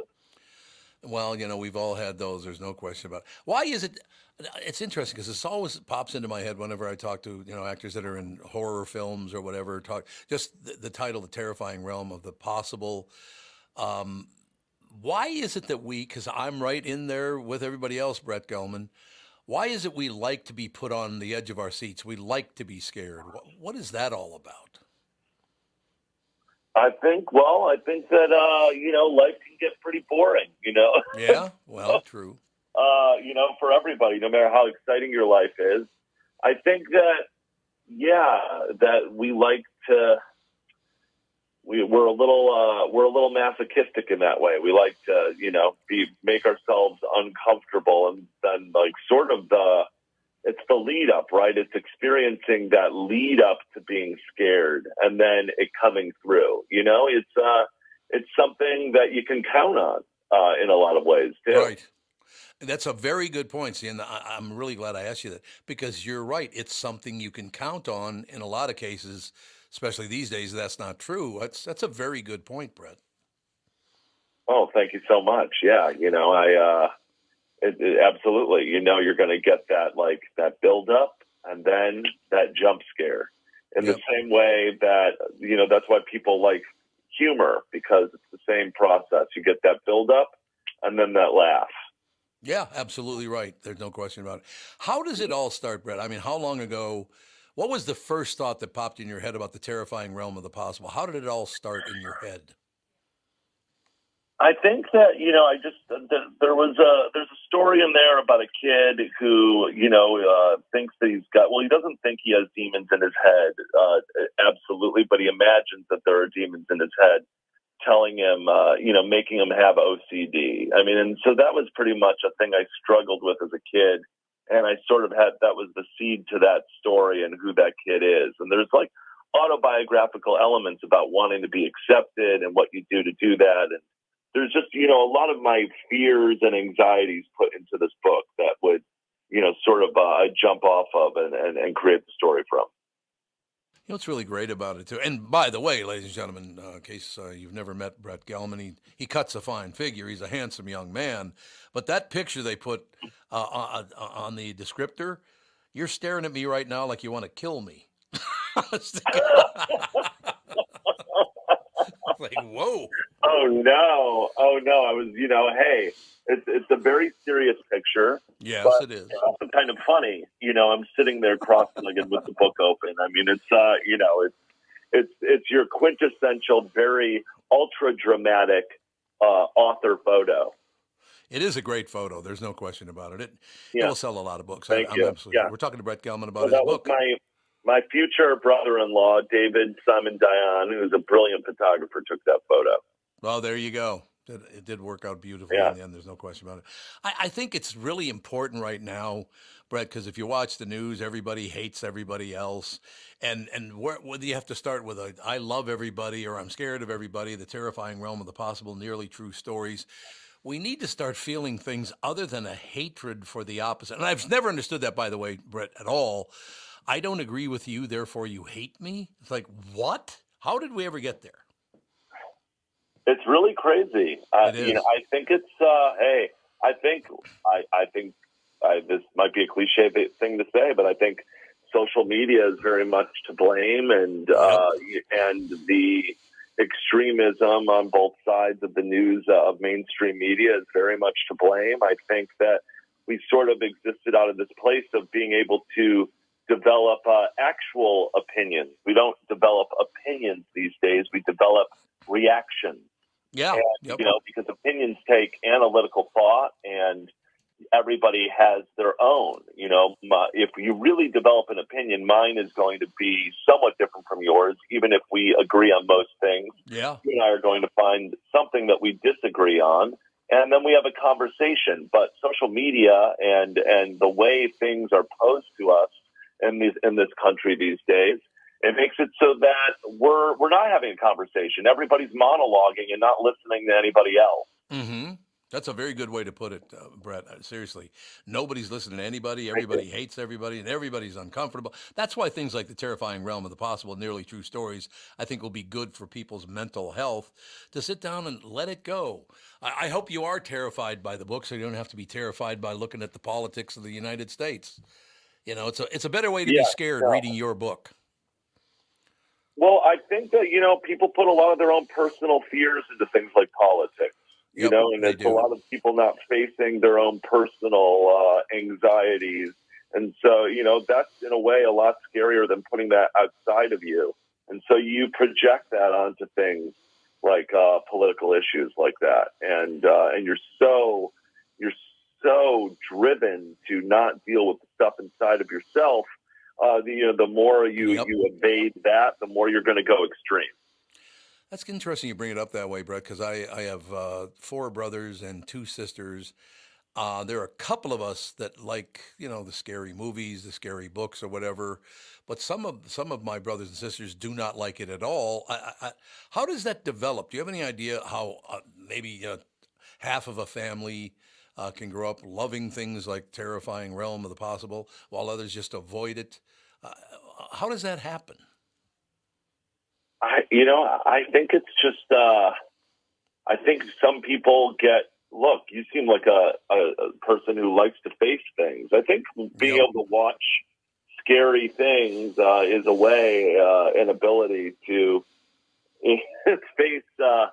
Well, you know, we've all had those. There's no question about it. Why is it? It's interesting because this always pops into my head whenever I talk to you know actors that are in horror films or whatever. Talk just the, the title, "The Terrifying Realm of the Possible." Um, why is it that we? Because I'm right in there with everybody else, Brett Gelman. Why is it we like to be put on the edge of our seats? We like to be scared. What, what is that all about? I think, well, I think that, uh, you know, life can get pretty boring, you know? Yeah, (laughs) well, true. No matter how exciting your life is. I think that, yeah, that we like to, we, we're a little, uh, we're a little masochistic in that way. We like to, you know, be, make ourselves uncomfortable and then like sort of the, it's the lead up, right? It's experiencing that lead up to being scared and then it coming through, you know, it's, uh, it's something that you can count on, uh, in a lot of ways too. Right. That's a very good point, see, and I- I'm really glad I asked you that because you're right. It's something you can count on in a lot of cases, especially these days. That's not true. That's that's a very good point, Brett. Oh, thank you so much. Yeah, you know, I uh, it, it, absolutely. You know, you're going to get that like that build up and then that jump scare. In the same way that you know, that's why people like humor because it's the same process. You get that build up and then that laugh. Yeah, absolutely right. There's no question about it. How does it all start, Brett? I mean, how long ago? What was the first thought that popped in your head about the terrifying realm of the possible? How did it all start in your head? I think that you know, I just there was a there's a story in there about a kid who you know uh, thinks that he's got well, he doesn't think he has demons in his head, uh, absolutely, but he imagines that there are demons in his head, telling him, uh, you know, making him have OCD. I mean, and so that was pretty much a thing I struggled with as a kid, and I sort of had that was the seed to that story and who that kid is, and there's like autobiographical elements about wanting to be accepted and what you do to do that. And there's just you know a lot of my fears and anxieties put into this book that would you know sort of uh, jump off of and, and, and create the story from You know what's really great about it too. And by the way, ladies and gentlemen, uh, in case uh, you've never met Brett Gelman, he he cuts a fine figure. He's a handsome young man. But that picture they put uh, on, on the descriptor, you're staring at me right now like you want to kill me. (laughs) (laughs) (laughs) like, whoa. Oh no! Oh no! I was, you know, hey, it's it's a very serious picture. Yes, but it is. it's also kind of funny. You know, I'm sitting there cross-legged with the book open. I mean, it's uh, you know, it's it's it's your quintessential, very ultra dramatic uh, author photo. It is a great photo. There's no question about it. It, Yeah. it will sell a lot of books. Thank I, you. I'm absolutely. Yeah. We're talking to Brett Gelman about Well, his book. my my future brother-in-law, David Simon Dion, who's a brilliant photographer, took that photo. Well, there you go. It, it did work out beautifully Yeah. in the end. There's no question about it. I, I think it's really important right now, Brett, because if you watch the news, everybody hates everybody else, and and where, whether you have to start with a "I love everybody" or "I'm scared of everybody," the terrifying realm of the possible, nearly true stories. We need to start feeling things other than a hatred for the opposite. And I've never understood that, by the way, Brett, at all. I don't agree with you, therefore you hate me. It's like what? How did we ever get there? It's really crazy. Uh, It You know. I think it's. Uh, hey, I think I, I think I, this might be a cliche thing to say, but I think social media is very much to blame, and uh, and the extremism on both sides of the news uh, of mainstream media is very much to blame. I think that we sort of existed out of this place of being able to develop uh, actual opinions. We don't develop opinions these days. We develop reactions. Yeah. And, Yep. You know, because opinions take analytical thought and everybody has their own. You know, my, if you really develop an opinion, mine is going to be somewhat different from yours, even if we agree on most things. Yeah. You and I are going to find something that we disagree on. And then we have a conversation. But social media and, and the way things are posed to us in this, in this country these days, it makes it so that we're, we're not having a conversation. Everybody's monologuing and not listening to anybody else. hmm That's a very good way to put it, uh, Brett. Uh, seriously, nobody's listening to anybody. Everybody hates everybody, and everybody's uncomfortable. That's why things like the terrifying realm of the possible, nearly true stories, I think, will be good for people's mental health to sit down and let it go. I, I hope you are terrified by the book, so you don't have to be terrified by looking at the politics of the United States. You know, it's a it's a better way to Yeah, be scared yeah. reading your book. Well, I think that, you know, people put a lot of their own personal fears into things like politics, you Yep, know, and they it's a lot of people not facing their own personal uh, anxieties. And so, you know, that's in a way a lot scarier than putting that outside of you. And so you project that onto things like uh, political issues like that. And, uh, and you're so, you're so driven to not deal with the stuff inside of yourself uh, the, you know, the more you, you evade that, the more you're going to go extreme. That's interesting you bring it up that way, Brett, because I, I have uh, four brothers and two sisters. Uh, there are a couple of us that like, you know, the scary movies, the scary books, or whatever. But some of some of my brothers and sisters do not like it at all. I, I, I- how does that develop? Do you have any idea how uh, maybe uh, half of a family uh, can grow up loving things like terrifying realm of the possible, while others just avoid it? Uh, how does that happen? I, you know, I think it's just, uh, I think some people get, look, you seem like a, a, a person who likes to face things. I think being able to watch scary things uh, is a way, uh, an ability to (laughs) face, uh,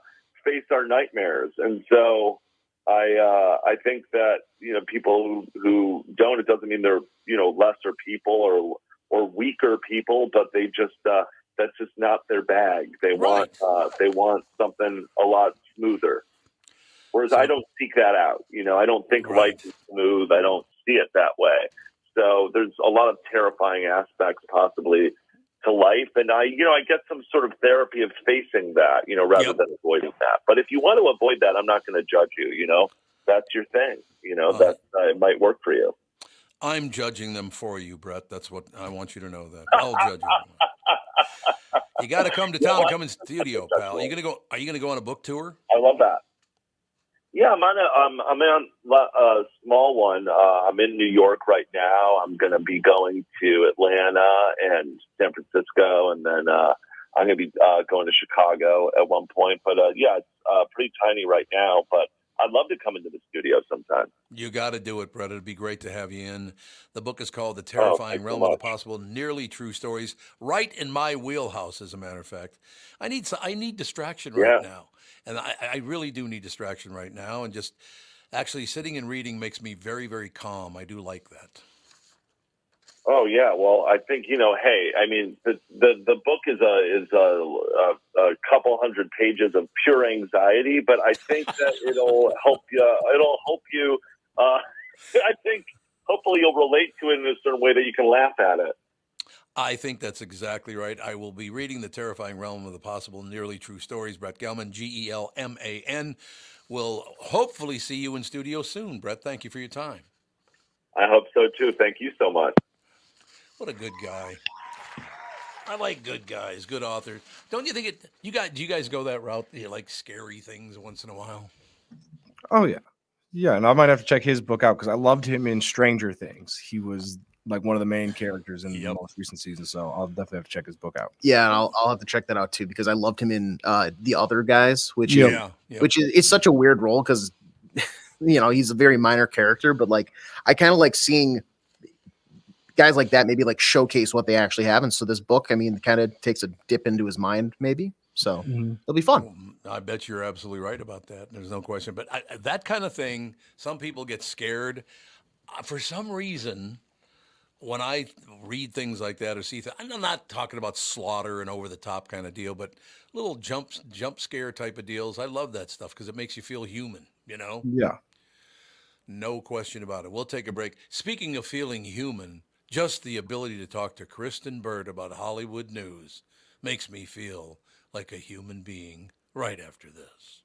face our nightmares. And so I, uh, I think that, you know, people who, who don't, it doesn't mean they're, you know, lesser people or, or weaker people, but they just, uh, that's just not their bag. They want, uh, they want something a lot smoother. Whereas I don't seek that out. You know, I don't think life is smooth. I don't see it that way. So there's a lot of terrifying aspects possibly to life. And I, you know, I get some sort of therapy of facing that, you know, rather than avoiding that. But if you want to avoid that, I'm not going to judge you, you know, that's your thing, you know, that uh, it might work for you. I'm judging them for you, Brett. That's what I want you to know. That (laughs) I'll judge you. You got to come to town come in studio, pal. Are you gonna go? Are you gonna go on a book tour? I love that. Yeah, I'm on a, um, I'm on a small one. Uh, I'm in New York right now. I'm going to be going to Atlanta and San Francisco, and then uh, I'm going to be uh, going to Chicago at one point. But uh, yeah, it's uh, pretty tiny right now. But I'd love to come into the studio sometime. You got to do it, Brett. It'd be great to have you in. The book is called The Oh, Terrifying so Realm of the. Possible, nearly true stories. Right in my wheelhouse, as a matter of fact. I need I need distraction right Yeah. now, and I, I really do need distraction right now. And just actually sitting and reading makes me very very calm. I do like that. Oh yeah, well, I think you know. Hey, I mean, the the, the book is a is a, a, a couple hundred pages of pure anxiety, but I think that (laughs) it'll help you. It'll help you. Uh, (laughs) I think hopefully you'll relate to it in a certain way that you can laugh at it. I think that's exactly right. I will be reading The Terrifying Realm of the Possible Nearly True Stories. Brett Gelman, G E L M A N, will hopefully see you in studio soon. Brett, thank you for your time. I hope so too. Thank you so much. What a good guy. I like good guys, good authors. Don't you think it? You got? Do you guys go that route? You like scary things once in a while? Oh yeah, yeah, and I might have to check his book out because I loved him in Stranger Things. He was like one of the main characters in the most recent season, so I'll definitely have to check his book out. Yeah, and I'll, I'll have to check that out too because I loved him in uh, the other guys, which Yep. is Yeah, yep. which is it's such a weird role because (laughs) you know he's a very minor character, but like I kind of like seeing guys like that maybe like showcase what they actually have, and so this book, I mean, kind of takes a dip into his mind, maybe. So it'll be fun. I bet you're absolutely right about that. There's no question. But I, that kind of thing, some people get scared. Uh, For some reason, when I read things like that or see, th- I'm not talking about slaughter and over the top kind of deal, but little jump jump scare type of deals. I love that stuff because it makes you feel human. You know. Yeah. No question about it. We'll take a break. Speaking of feeling human, just the ability to talk to Kristyn Burtt about Hollywood news makes me feel like a human being right after this.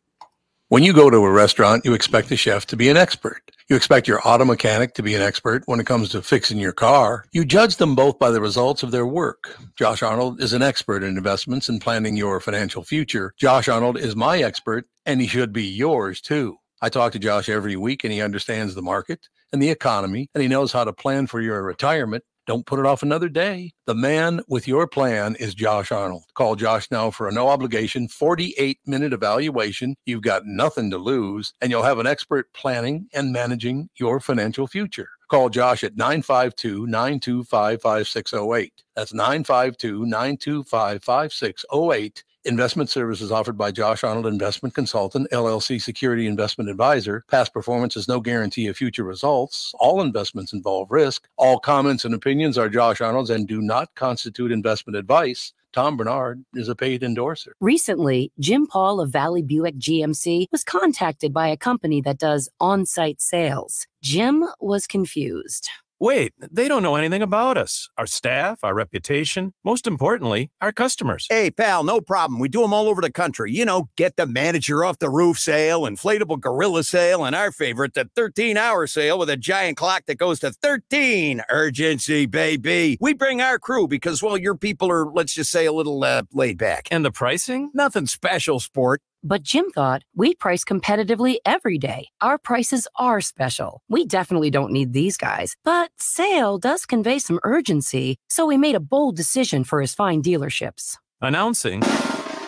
When you go to a restaurant, you expect the chef to be an expert. You expect your auto mechanic to be an expert when it comes to fixing your car. You judge them both by the results of their work. Josh Arnold is an expert in investments and planning your financial future. Josh Arnold is my expert, and he should be yours too. I talk to Josh every week, and he understands the market and the economy, and he knows how to plan for your retirement. Don't put it off another day. The man with your plan is Josh Arnold. Call Josh now for a no obligation 48 minute evaluation. You've got nothing to lose, and you'll have an expert planning and managing your financial future. Call Josh at 952 925 5608. That's 952 925 5608. Investment services offered by Josh Arnold Investment Consultant, LLC Security Investment Advisor. Past performance is no guarantee of future results. All investments involve risk. All comments and opinions are Josh Arnold's and do not constitute investment advice. Tom Barnard is a paid endorser. Recently, Jim Paul of Valley Buick GMC was contacted by a company that does on site sales. Jim was confused. Wait, they don't know anything about us, our staff, our reputation, most importantly, our customers. Hey, pal, no problem. We do them all over the country. You know, get the manager off the roof sale, inflatable gorilla sale, and our favorite, the 13 hour sale with a giant clock that goes to 13. Urgency, baby. We bring our crew because, well, your people are, let's just say, a little uh, laid back. And the pricing? Nothing special, sport. But Jim thought we price competitively every day. Our prices are special. We definitely don't need these guys. But sale does convey some urgency, so he made a bold decision for his fine dealerships. Announcing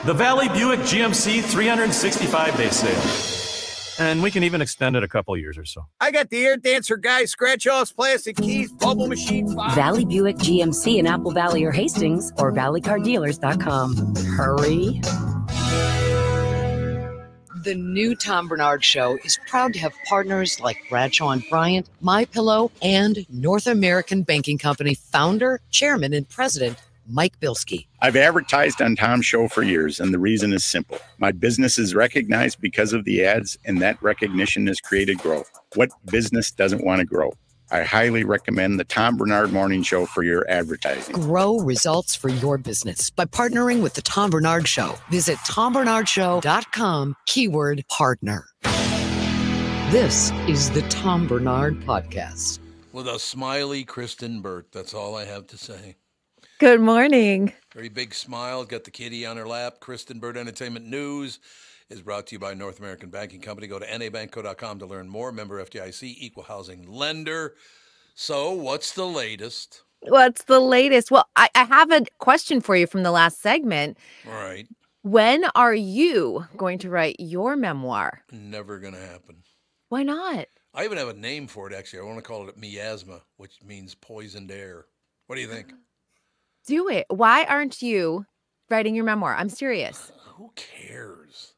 the Valley Buick GMC 365 day sale. And we can even extend it a couple years or so. I got the air dancer guy, scratch offs, plastic keys, bubble machine. box. Valley Buick GMC in Apple Valley or Hastings or valleycardealers.com. Hurry. The new Tom Barnard Show is proud to have partners like Bradshaw and Bryant, My Pillow, and North American Banking Company founder, chairman, and president Mike Bilski. I've advertised on Tom's show for years, and the reason is simple. My business is recognized because of the ads, and that recognition has created growth. What business doesn't want to grow? I highly recommend the Tom Barnard Morning Show for your advertising. Grow results for your business by partnering with the Tom Barnard Show. Visit tombarnardshow.com, keyword partner. This is the Tom Barnard Podcast. With a smiley Kristyn Burtt. That's all I have to say. Good morning. Very big smile. Got the kitty on her lap. Kristyn Burtt Entertainment News is brought to you by North American Banking Company. Go to nabankco.com to learn more. Member FDIC, equal housing lender. So, what's the latest? What's the latest? Well, I, I have a question for you from the last segment. All right. When are you going to write your memoir? Never going to happen. Why not? I even have a name for it, actually. I want to call it miasma, which means poisoned air. What do you think? Do it. Why aren't you writing your memoir? I'm serious. (sighs) Who cares?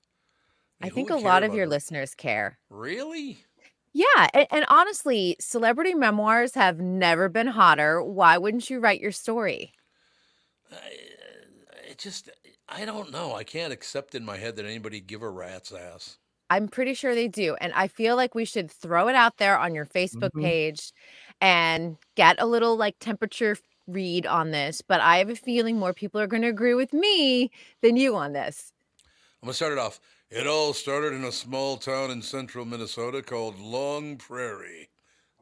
I think a lot of your it? listeners care. Really? Yeah. And, and honestly, celebrity memoirs have never been hotter. Why wouldn't you write your story? It just, I don't know. I can't accept in my head that anybody give a rat's ass. I'm pretty sure they do. And I feel like we should throw it out there on your Facebook Mhm. page and get a little like temperature read on this. But I have a feeling more people are going to agree with me than you on this. I'm going to start it off. It all started in a small town in central Minnesota called Long Prairie.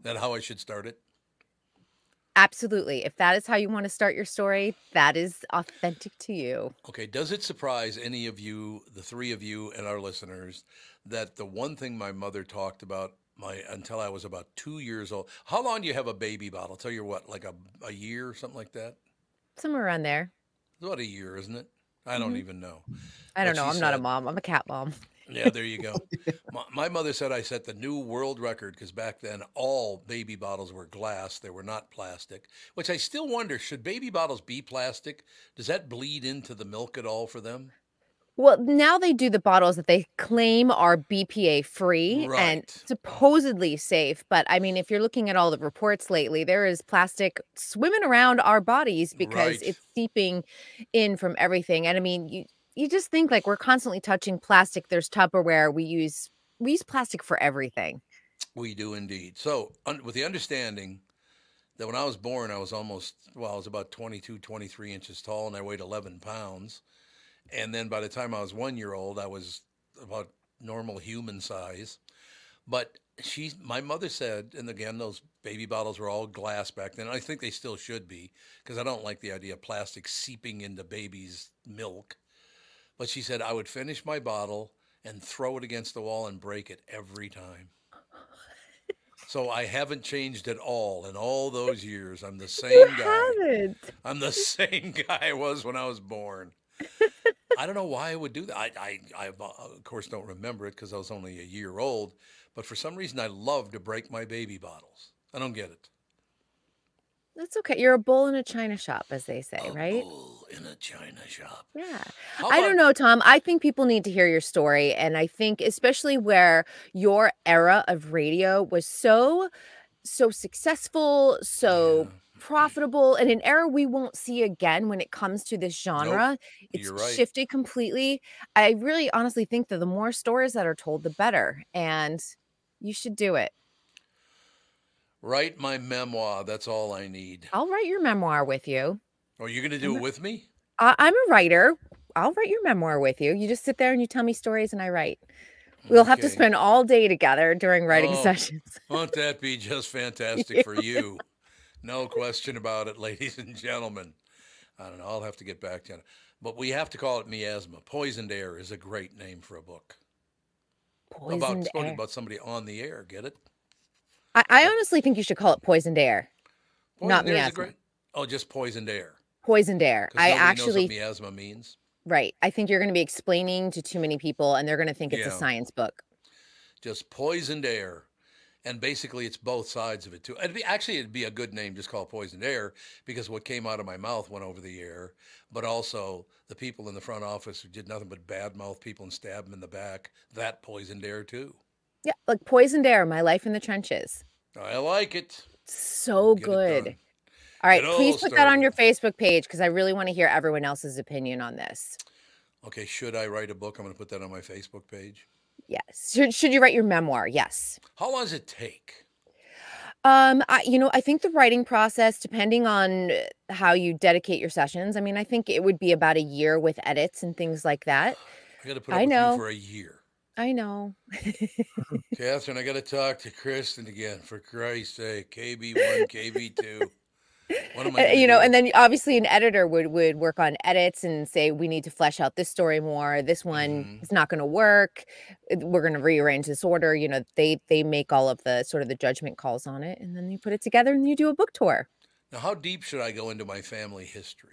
That how I should start it? Absolutely. If that is how you want to start your story, that is authentic to you. Okay, does it surprise any of you, the three of you and our listeners, that the one thing my mother talked about my until I was about two years old? How long do you have a baby bottle? I'll tell you what, like a, a year or something like that? Somewhere around there. It's about a year, isn't it? I don't Mhm. even know. I don't But know. I'm not a mom. I'm a cat mom. Yeah, there you go. (laughs) my, my mother said I set the new world record because back then all baby bottles were glass; they were not plastic. Which I still wonder: should baby bottles be plastic? Does that bleed into the milk at all for them? Well, now they do the bottles that they claim are BPA free and supposedly safe. But I mean, if you're looking at all the reports lately, there is plastic swimming around our bodies because Right. it's seeping in from everything. And I mean, you you just think like we're constantly touching plastic. There's Tupperware. We use we use plastic for everything. We do indeed. So, un- with the understanding that when I was born, I was almost, well, I was about 22, 23 inches tall and I weighed 11 pounds. And then by the time I was one year old, I was about normal human size. But she, my mother said, and again, those baby bottles were all glass back then. I think they still should be because I don't like the idea of plastic seeping into babies' milk. But she said I would finish my bottle and throw it against the wall and break it every time. So I haven't changed at all in all those years. I'm the (laughs) same guy. haven't. I'm the (laughs) same guy I was when I was born. I don't know why I would do that. I, I, I uh, of course, don't remember it because I was only a year old. But for some reason, I love to break my baby bottles. I don't get it. That's okay. You're a bull in a china shop, as they say, right? Bull in a china shop. Yeah. How I don't know, Tom. I think people need to hear your story. And I think, especially where your era of radio was so, so successful, so profitable, and an era we won't see again when it comes to this genre. It's right. shifted completely. I really honestly think that the more stories that are told, the better. And you should do it. Write my memoir. That's all I need. I'll write your memoir with you. Oh, are you going to do it with me? I- I'm a writer. I'll write your memoir with you. You just sit there and you tell me stories and I write. We'll have to spend all day together during writing Oh, sessions. Won't that be just fantastic for (laughs) you? No question about it, (laughs) ladies and gentlemen. I don't know. I'll have to get back to it. But we have to call it miasma. Poisoned air is a great name for a book. about Poisoned spoken air. about somebody on the air. Get it? I, I honestly think you should call it poisoned air, not Poisoned air is a miasma. great- Oh, just poisoned air. Poisoned air. I actually, what miasma means. right. I think you're going to be explaining to too many people and they're going to think it's a science book. Just poisoned air. And basically, it's both sides of it too. It'd be actually it'd be a good name just call poisoned air because what came out of my mouth went over the air. But also the people in the front office who did nothing but badmouth people and stab them in the back. That poisoned air too. Yeah, like poisoned air, my life in the trenches. I like it. So Get good. done. All right, It all please put that on your Facebook page because I really want to hear everyone else's opinion on this. Okay, should I write a book? I'm going to put that on my Facebook page. Yes. Should should you write your memoir? Yes. How long does it take? Um, I, you know, I think the writing process, depending on how you dedicate your sessions, I mean, I think it would be about a year with edits and things like that. (sighs) I got to put up I know. for a year. I know. (laughs) Catherine, I got to talk to Kristyn again. For Christ's sake, KB1, KB2 you know, do? and then obviously an editor would would work on edits and say we need to flesh out this story more. This one Mm-hmm. is not going to work. uh, We're going to rearrange this order. You know, they they make all of the sort of the judgment calls on it, and then you put it together and you do a book tour. now, how deep should I go into my family history?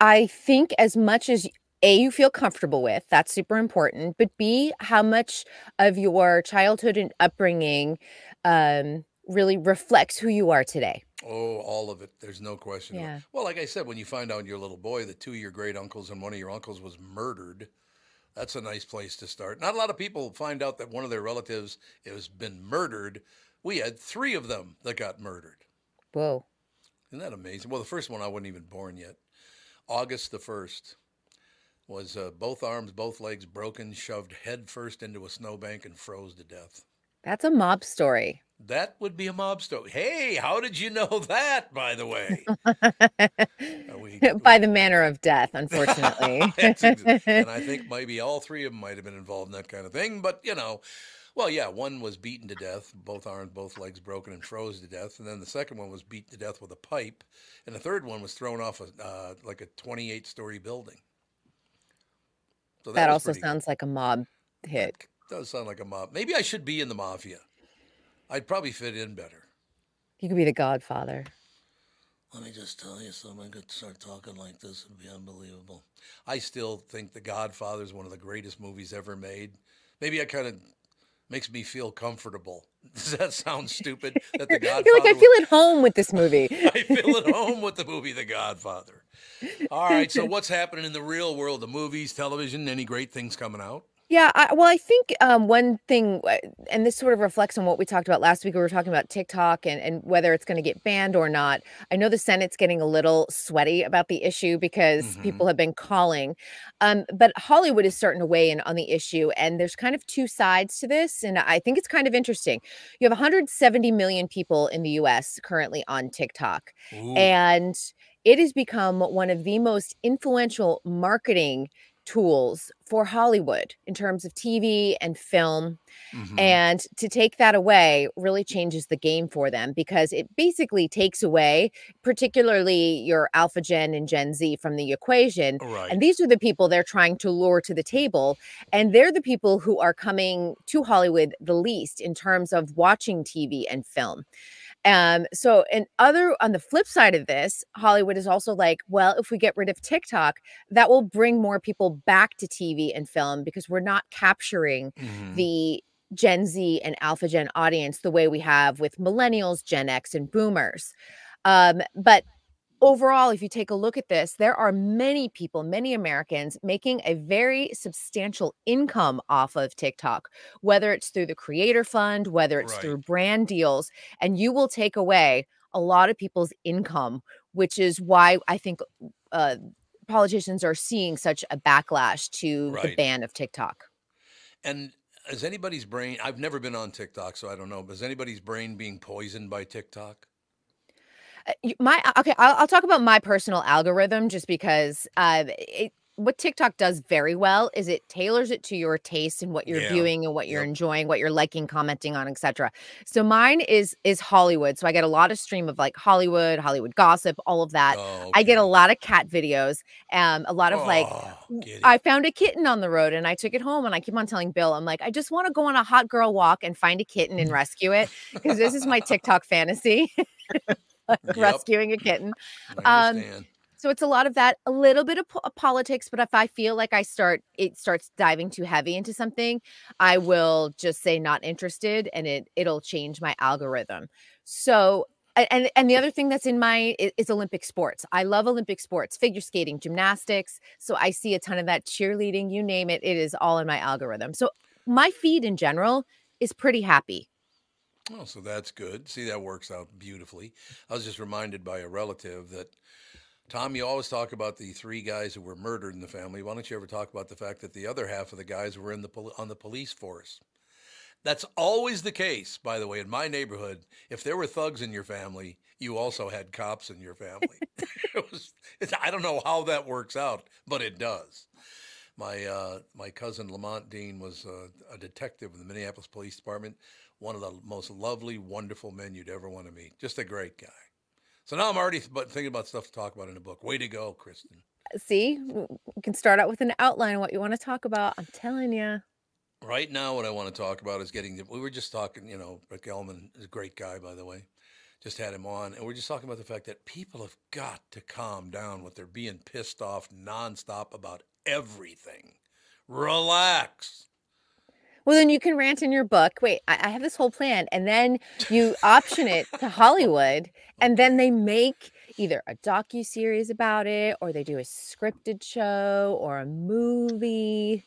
I think as much as A, you feel comfortable with. That's super important. But B, how much of your childhood and upbringing um, really reflects who you are today. Oh, all of it. There's no question. Yeah. Well, like I said, when you find out your little boy that two of your great uncles and one of your uncles was murdered, that's a nice place to start. Not a lot of people find out that one of their relatives has been murdered. We had three of them that got murdered. Whoa. Isn't that amazing? Well, the first one I wasn't even born yet. August the first was uh, both arms, both legs broken, shoved head first into a snowbank, and froze to death. That's a mob story. That would be a mob story. Hey, how did you know (laughs) that? By the way, (laughs) (laughs) By the manner of death, unfortunately. And I think maybe all three of them might have been involved in that kind of thing. But you know, well, yeah, one was beaten to death, both arms, both legs broken, and froze to death, and then the second one was beaten to death with a pipe, and the third one was thrown off a uh, like a 28 story building. So that was also good. sounds like a mob hit. Does sound like a mob. Maybe I should be in the mafia. I'd probably fit in better. You could be the godfather. Let me just tell you something. I could start talking like this. It'd be unbelievable. I still think The Godfather is one of the greatest movies ever made. Maybe I kind of makes me feel comfortable. (laughs) Does that sound stupid? That The Godfather. (laughs) You're like, I feel at home with this movie. (laughs) I feel at home with the movie The Godfather. All right. So what's happening in the real world? The movies, television. Any great things coming out? Yeah, I, well, I think um, one thing, uh, and this sort of reflects on what we talked about last week. We were talking about TikTok and, and whether it's going to get banned or not. I know the Senate's getting a little sweaty about the issue because people have been calling, um, but Hollywood is starting to weigh in on the issue. And there's kind of two sides to this. And I think it's kind of interesting. You have 170 million people in the US currently on TikTok. Ooh. And it has become one of the most influential marketing tools for Hollywood in terms of TV and film. Mm-hmm. And to take that away really changes the game for them because it basically takes away, particularly your Alpha Gen and Gen Z from the equation. Oh, right. And these are the people they're trying to lure to the table. And they're the people who are coming to Hollywood the least in terms of watching TV and film. Um, so and other on the flip side of this, Hollywood is also like, well, if we get rid of TikTok, that will bring more people back to TV and film because we're not capturing the Gen Z and Alpha Gen audience the way we have with millennials, Gen X, and boomers. Um, but overall, if you take a look at this, there are many people, many Americans making a very substantial income off of TikTok, whether it's through the Creator Fund, whether it's through brand deals, and you will take away a lot of people's income, which is why I think uh, politicians are seeing such a backlash to the ban of TikTok. And is anybody's brain? I've never been on TikTok, so I don't know. But is anybody's brain being poisoned by TikTok? Uh, my okay I'll, I'll talk about my personal algorithm just because uh it what TikTok does very well is it tailors it to your taste and what you're Yeah. viewing and what you're enjoying, what you're liking, commenting on, etc. So mine is is Hollywood. So I get a lot of stream of like Hollywood, Hollywood gossip, all of that. I get a lot of cat videos, um, a lot of like I found a kitten on the road and I took it home and I keep on telling Bill, I'm like, I just want to go on a hot girl walk and find a kitten and (laughs) rescue it because this is my TikTok fantasy. (laughs) (laughs) (laughs) rescuing a kitten. Um, so it's a lot of that, a little bit of po- politics, but if I feel like I start, it starts diving too heavy into something, I will just say not interested, and it it'll change my algorithm. So. And and the other thing that's in my is Olympic sports. I love Olympic sports, figure skating, gymnastics. So I see a ton of that cheerleading, you name it, it is all in my algorithm. So my feed in general is pretty happy. Oh, so that's good. See, that works out beautifully. I was just reminded by a relative that, Tom, you always talk about the three guys who were murdered in the family. Why don't you ever talk about the fact that the other half of the guys were in the pol- on the police force? That's always the case, by the way. In my neighborhood, if there were thugs in your family, you also had cops in your family. (laughs) (laughs) it was, it's, I don't know how that works out, but it does. My uh, my cousin Lamont Dean was uh, a detective in the Minneapolis Police Department. One of the most lovely, wonderful men you'd ever want to meet. Just a great guy. So now I'm already thinking about stuff to talk about in the book. Way to go, Kristyn. See, you can start out with an outline of what you want to talk about. I'm telling you. Right now, what I want to talk about is getting. The, we were just talking. You know, Brett Gelman is a great guy, by the way. Just had him on, and we're just talking about the fact that people have got to calm down with their being pissed off nonstop about everything. Relax. Well, then you can rant in your book. Wait, I, I have this whole plan, and then you option it to Hollywood, and then they make either a docu series about it, or they do a scripted show, or a movie.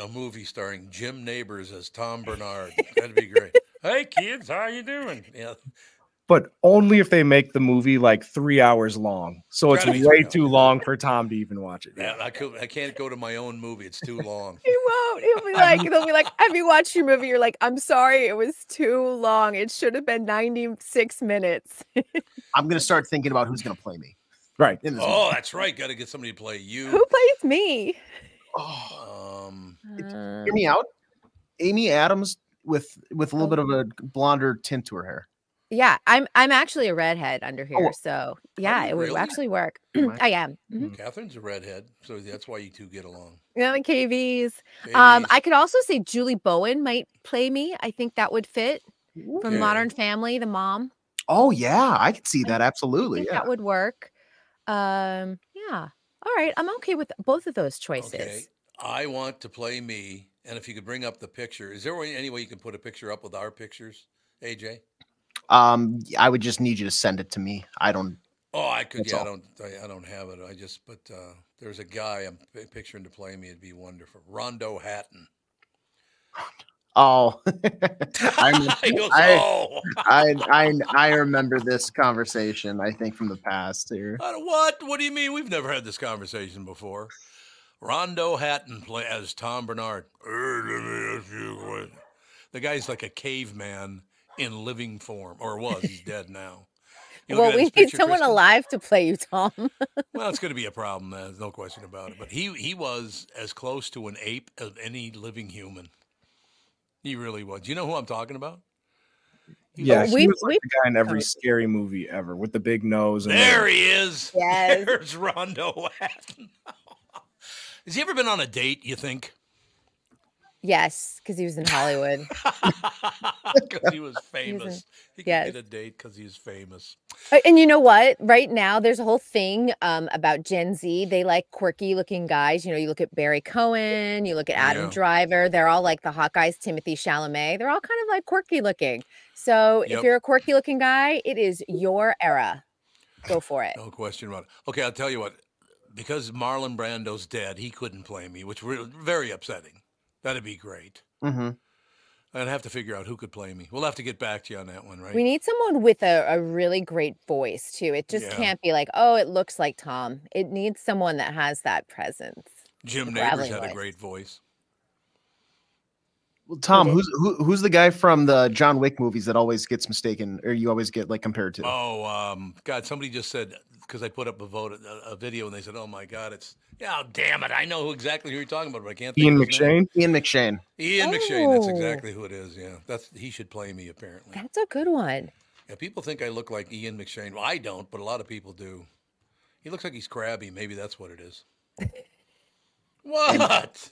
A movie starring Jim Nabors as Tom Barnard. That'd be great. (laughs) hey kids, how you doing? Yeah. But only if they make the movie like three hours long. So it's Gotta way too long for Tom to even watch it. Yeah, I could I can't go to my own movie. It's too long. he won't. He'll be like they'll be like, "Have you watched your movie?" You're like, "I'm sorry, it was too long. It should have been 96 minutes." (laughs) I'm gonna start thinking about who's gonna play me. Right. In this Oh, that's right. Got to get somebody to play you. Who plays me? Um, Hear me out. Amy Adams with with a little bit of a blonder tint to her hair. Yeah, I'm I'm actually a redhead under here, Oh, so yeah, you it would really? actually work. (clears throat) I am. Mhm. Catherine's a redhead, so that's why you two get along. Yeah, the KVs. Um, I could also say Julie Bowen might play me. I think that would fit from Okay. Modern Family, the mom. Oh yeah, I could see that I absolutely. think Yeah. that would work. Um, yeah. All right, I'm okay with both of those choices. Okay. I want to play me, and if you could bring up the picture, is there any way you can put a picture up with our pictures, AJ? Um, I would just need you to send it to me. I don't. Oh, I could. Yeah, I don't. I, I don't have it. I just. But uh, there's a guy I'm picturing to play me. It'd be wonderful. Rondo Hatton. (laughs) Oh, (laughs) I, remember- (laughs) I, "Oh." I, I, I remember this conversation. I think from the past here. What? What do you mean? We've never had this conversation before. Rondo Hatton play as Tom Barnard. "Hey, let me ask you a question." The guy's like a caveman in living form, or was. He's dead now. (laughs) You well, we need picture, someone Kristyn? alive to play you, Tom. (laughs) Well, it's going to be a problem. Uh, there's no question about it. But he he was as close to an ape as any living human. He really was. Do you know who I'm talking about? He Yeah, was- he was like the guy in every scary movie ever with the big nose. And There the, he is. Yes. (laughs) There's Rondo Has he ever been on a date? You think? Yes, because he was in Hollywood. (laughs) Because he was famous. He could yes. get a date because he's famous. And you know what? Right now, there's a whole thing um, about Gen Z. They like quirky looking guys. You know, you look at Barry Keoghan, you look at Adam Yeah. Driver. They're all like the hot guys, Timothée Chalamet. They're all kind of like quirky looking. So Yep. if you're a quirky looking guy, it is your era. Go for it. No question about it. Okay, I'll tell you what. Because Marlon Brando's dead, he couldn't play me, which was very upsetting. That'd be great. Mm-hmm. I'd have to figure out who could play me. We'll have to get back to you on that one, right? We need someone with a, a really great voice too. It just Yeah. can't be like, oh, it looks like Tom. It needs someone that has that presence. Jim the Nabors gravelly had a great voice. Well, Tom, who's who, who's the guy from the John Wick movies that always gets mistaken, or you always get like compared to? Oh, um, God! Somebody just said because I put up a vote, a, a video, and they said, "Oh my God, it's yeah, oh, damn it! I know who exactly who you're talking about, but I can't." Think Ian of his name. McShane. Ian McShane. Ian McShane. That's Oh. exactly who it is. Yeah, that's he should play me apparently. That's a good one. Yeah, people think I look like Ian McShane. Well, I don't, but a lot of people do. He looks like he's crabby. Maybe that's what it is. (laughs) What?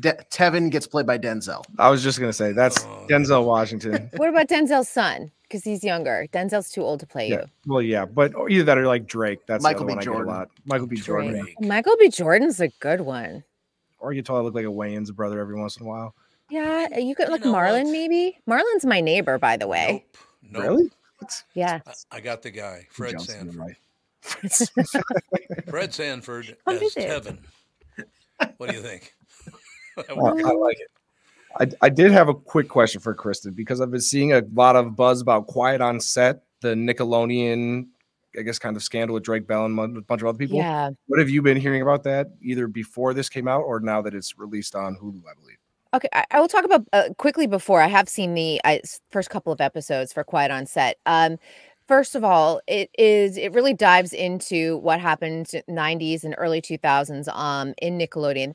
De- Tevin gets played by Denzel. I was just gonna say that's Oh. Denzel Washington. (laughs) What about Denzel's son? Because he's younger. Denzel's too old to play yeah. you. Well, yeah, but either that or like Drake. That's Michael the B. other one I Jordan. get a lot. Michael B. Jordan. Michael B. Jordan's a good one. Or you tell I look like a Wayans brother every once in a while. Yeah, uh, you could like know Marlon what? sanford Marlon's my neighbor, by the way. Nope. Really? Yeah. I, I got the guy, Fred jumps Sanford. (laughs) Fred Sanford as is it? Tevin. What do you think? Oh, (laughs) I like it. I, I did have a quick question for Kristyn because I've been seeing a lot of buzz about Quiet on Set, the Nickelodeon, I guess, kind of scandal with Drake Bell and a bunch of other people. Yeah. What have you been hearing about that either before this came out or now that it's released on Hulu, I believe? Okay, I, I will talk about uh, quickly before I have seen the uh, first couple of episodes for Quiet on Set. Um, first of all, it is it really dives into what happened in 90s and early 2000s um in Nickelodeon.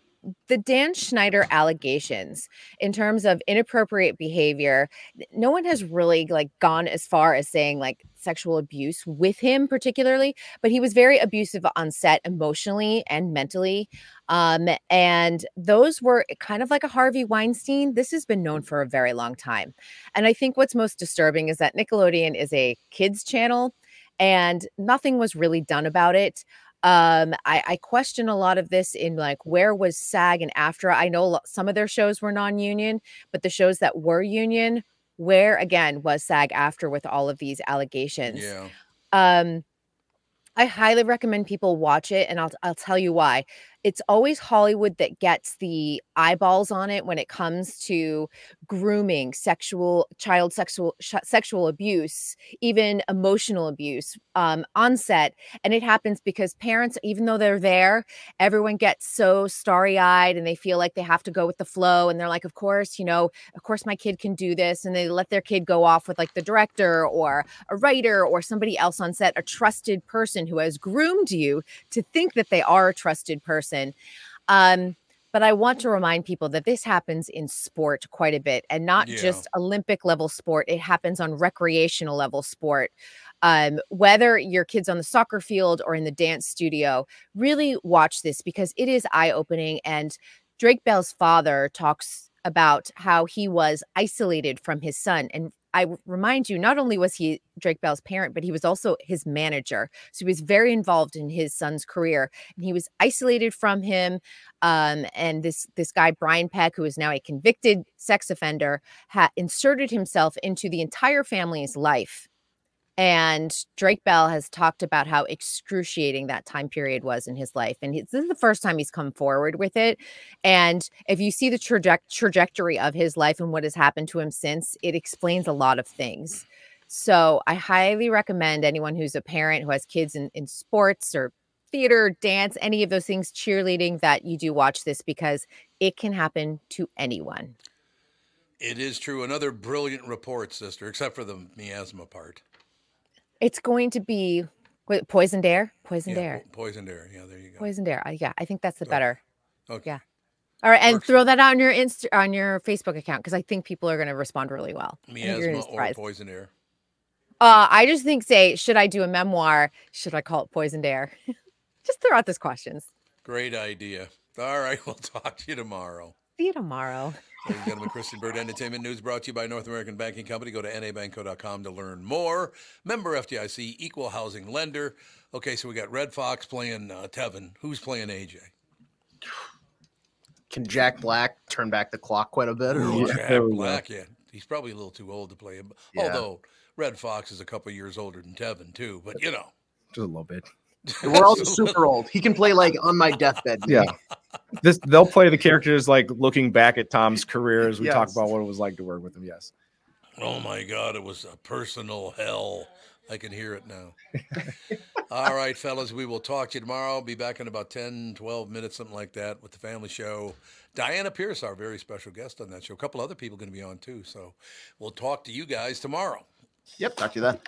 The Dan Schneider allegations in terms of inappropriate behavior, no one has really like gone as far as saying like sexual abuse with him particularly, but he was very abusive on set emotionally and mentally. Um, and those were kind of like a Harvey Weinstein. This has been known for a very long time. And I think what's most disturbing is that Nickelodeon is a kids channel and nothing was really done about it. Um, I, I question a lot of this in like where was SAG and AFTRA? I know some of their shows were non-union, but the shows that were union, where again was SAG-AFTRA with all of these allegations? Yeah. Um, I highly recommend people watch it, and I'll I'll tell you why. It's always Hollywood that gets the eyeballs on it when it comes to grooming, sexual, child sexual, sexual abuse, even emotional abuse um, on set, and it happens because parents, even though they're there, everyone gets so starry eyed and they feel like they have to go with the flow, and they're like, of course, you know, of course my kid can do this, and they let their kid go off with like the director or a writer or somebody else on set, a trusted person who has groomed you to think that they are a trusted person. Um, but I want to remind people that this happens in sport quite a bit and not Yeah. just Olympic level sport. It happens on recreational level sport. Um, whether your kid's on the soccer field or in the dance studio, really watch this because it is eye opening. And Drake Bell's father talks about how he was isolated from his son. And I remind you, not only was he Drake Bell's parent, but he was also his manager. So he was very involved in his son's career, and he was isolated from him. Um, and this this guy Brian Peck, who is now a convicted sex offender, inserted himself into the entire family's life. And Drake Bell has talked about how excruciating that time period was in his life. And he's, this is the first time he's come forward with it. And if you see the traje- trajectory of his life and what has happened to him since, it explains a lot of things. So I highly recommend anyone who's a parent who has kids in, in sports or theater, dance, any of those things, cheerleading, that you do watch this because it can happen to anyone. It is true. Another brilliant report, sister, except for the miasma part. It's going to be what, poisoned air, poisoned Yeah, air, po- poisoned air. Yeah, there you go. poisoned air. Uh, yeah, I think that's the better. Okay. Yeah. All right, and throw that out on your Insta on your Facebook account because I think people are going to respond really well. I think you're gonna be Miasma or surprised. poison air. Uh, I just think say, should I do a memoir? Should I call it poisoned air? (laughs) just throw out those questions. Great idea. All right, (laughs) we'll talk to you tomorrow. See you tomorrow. Ladies and gentlemen, Kristyn Burtt Entertainment News brought to you by North American Banking Company. Go to nabanco.com to learn more. Member FDIC, equal housing lender. Okay, so we got Redd Foxx playing uh, Tevin. Who's playing AJ? Can Jack Black turn back the clock quite a bit? Or what? Jack Black, yeah. He's probably a little too old to play him. Yeah. Although Redd Foxx is a couple years older than Tevin, too. But, you know. Just a little bit. We're also (laughs) super old. He can play like on my deathbed. Yeah. This they'll play the characters like looking back at Tom's career as we talk about what it was like to work with him. Yes. Oh my God, it was a personal hell. I can hear it now. (laughs) All right, fellas, we will talk to you tomorrow. I'll be back in about 10, 12 minutes, something like that, with the family show. Diana Pierce, our very special guest on that show. A couple other people going to be on too. So we'll talk to you guys tomorrow. Yep. Talk to you then.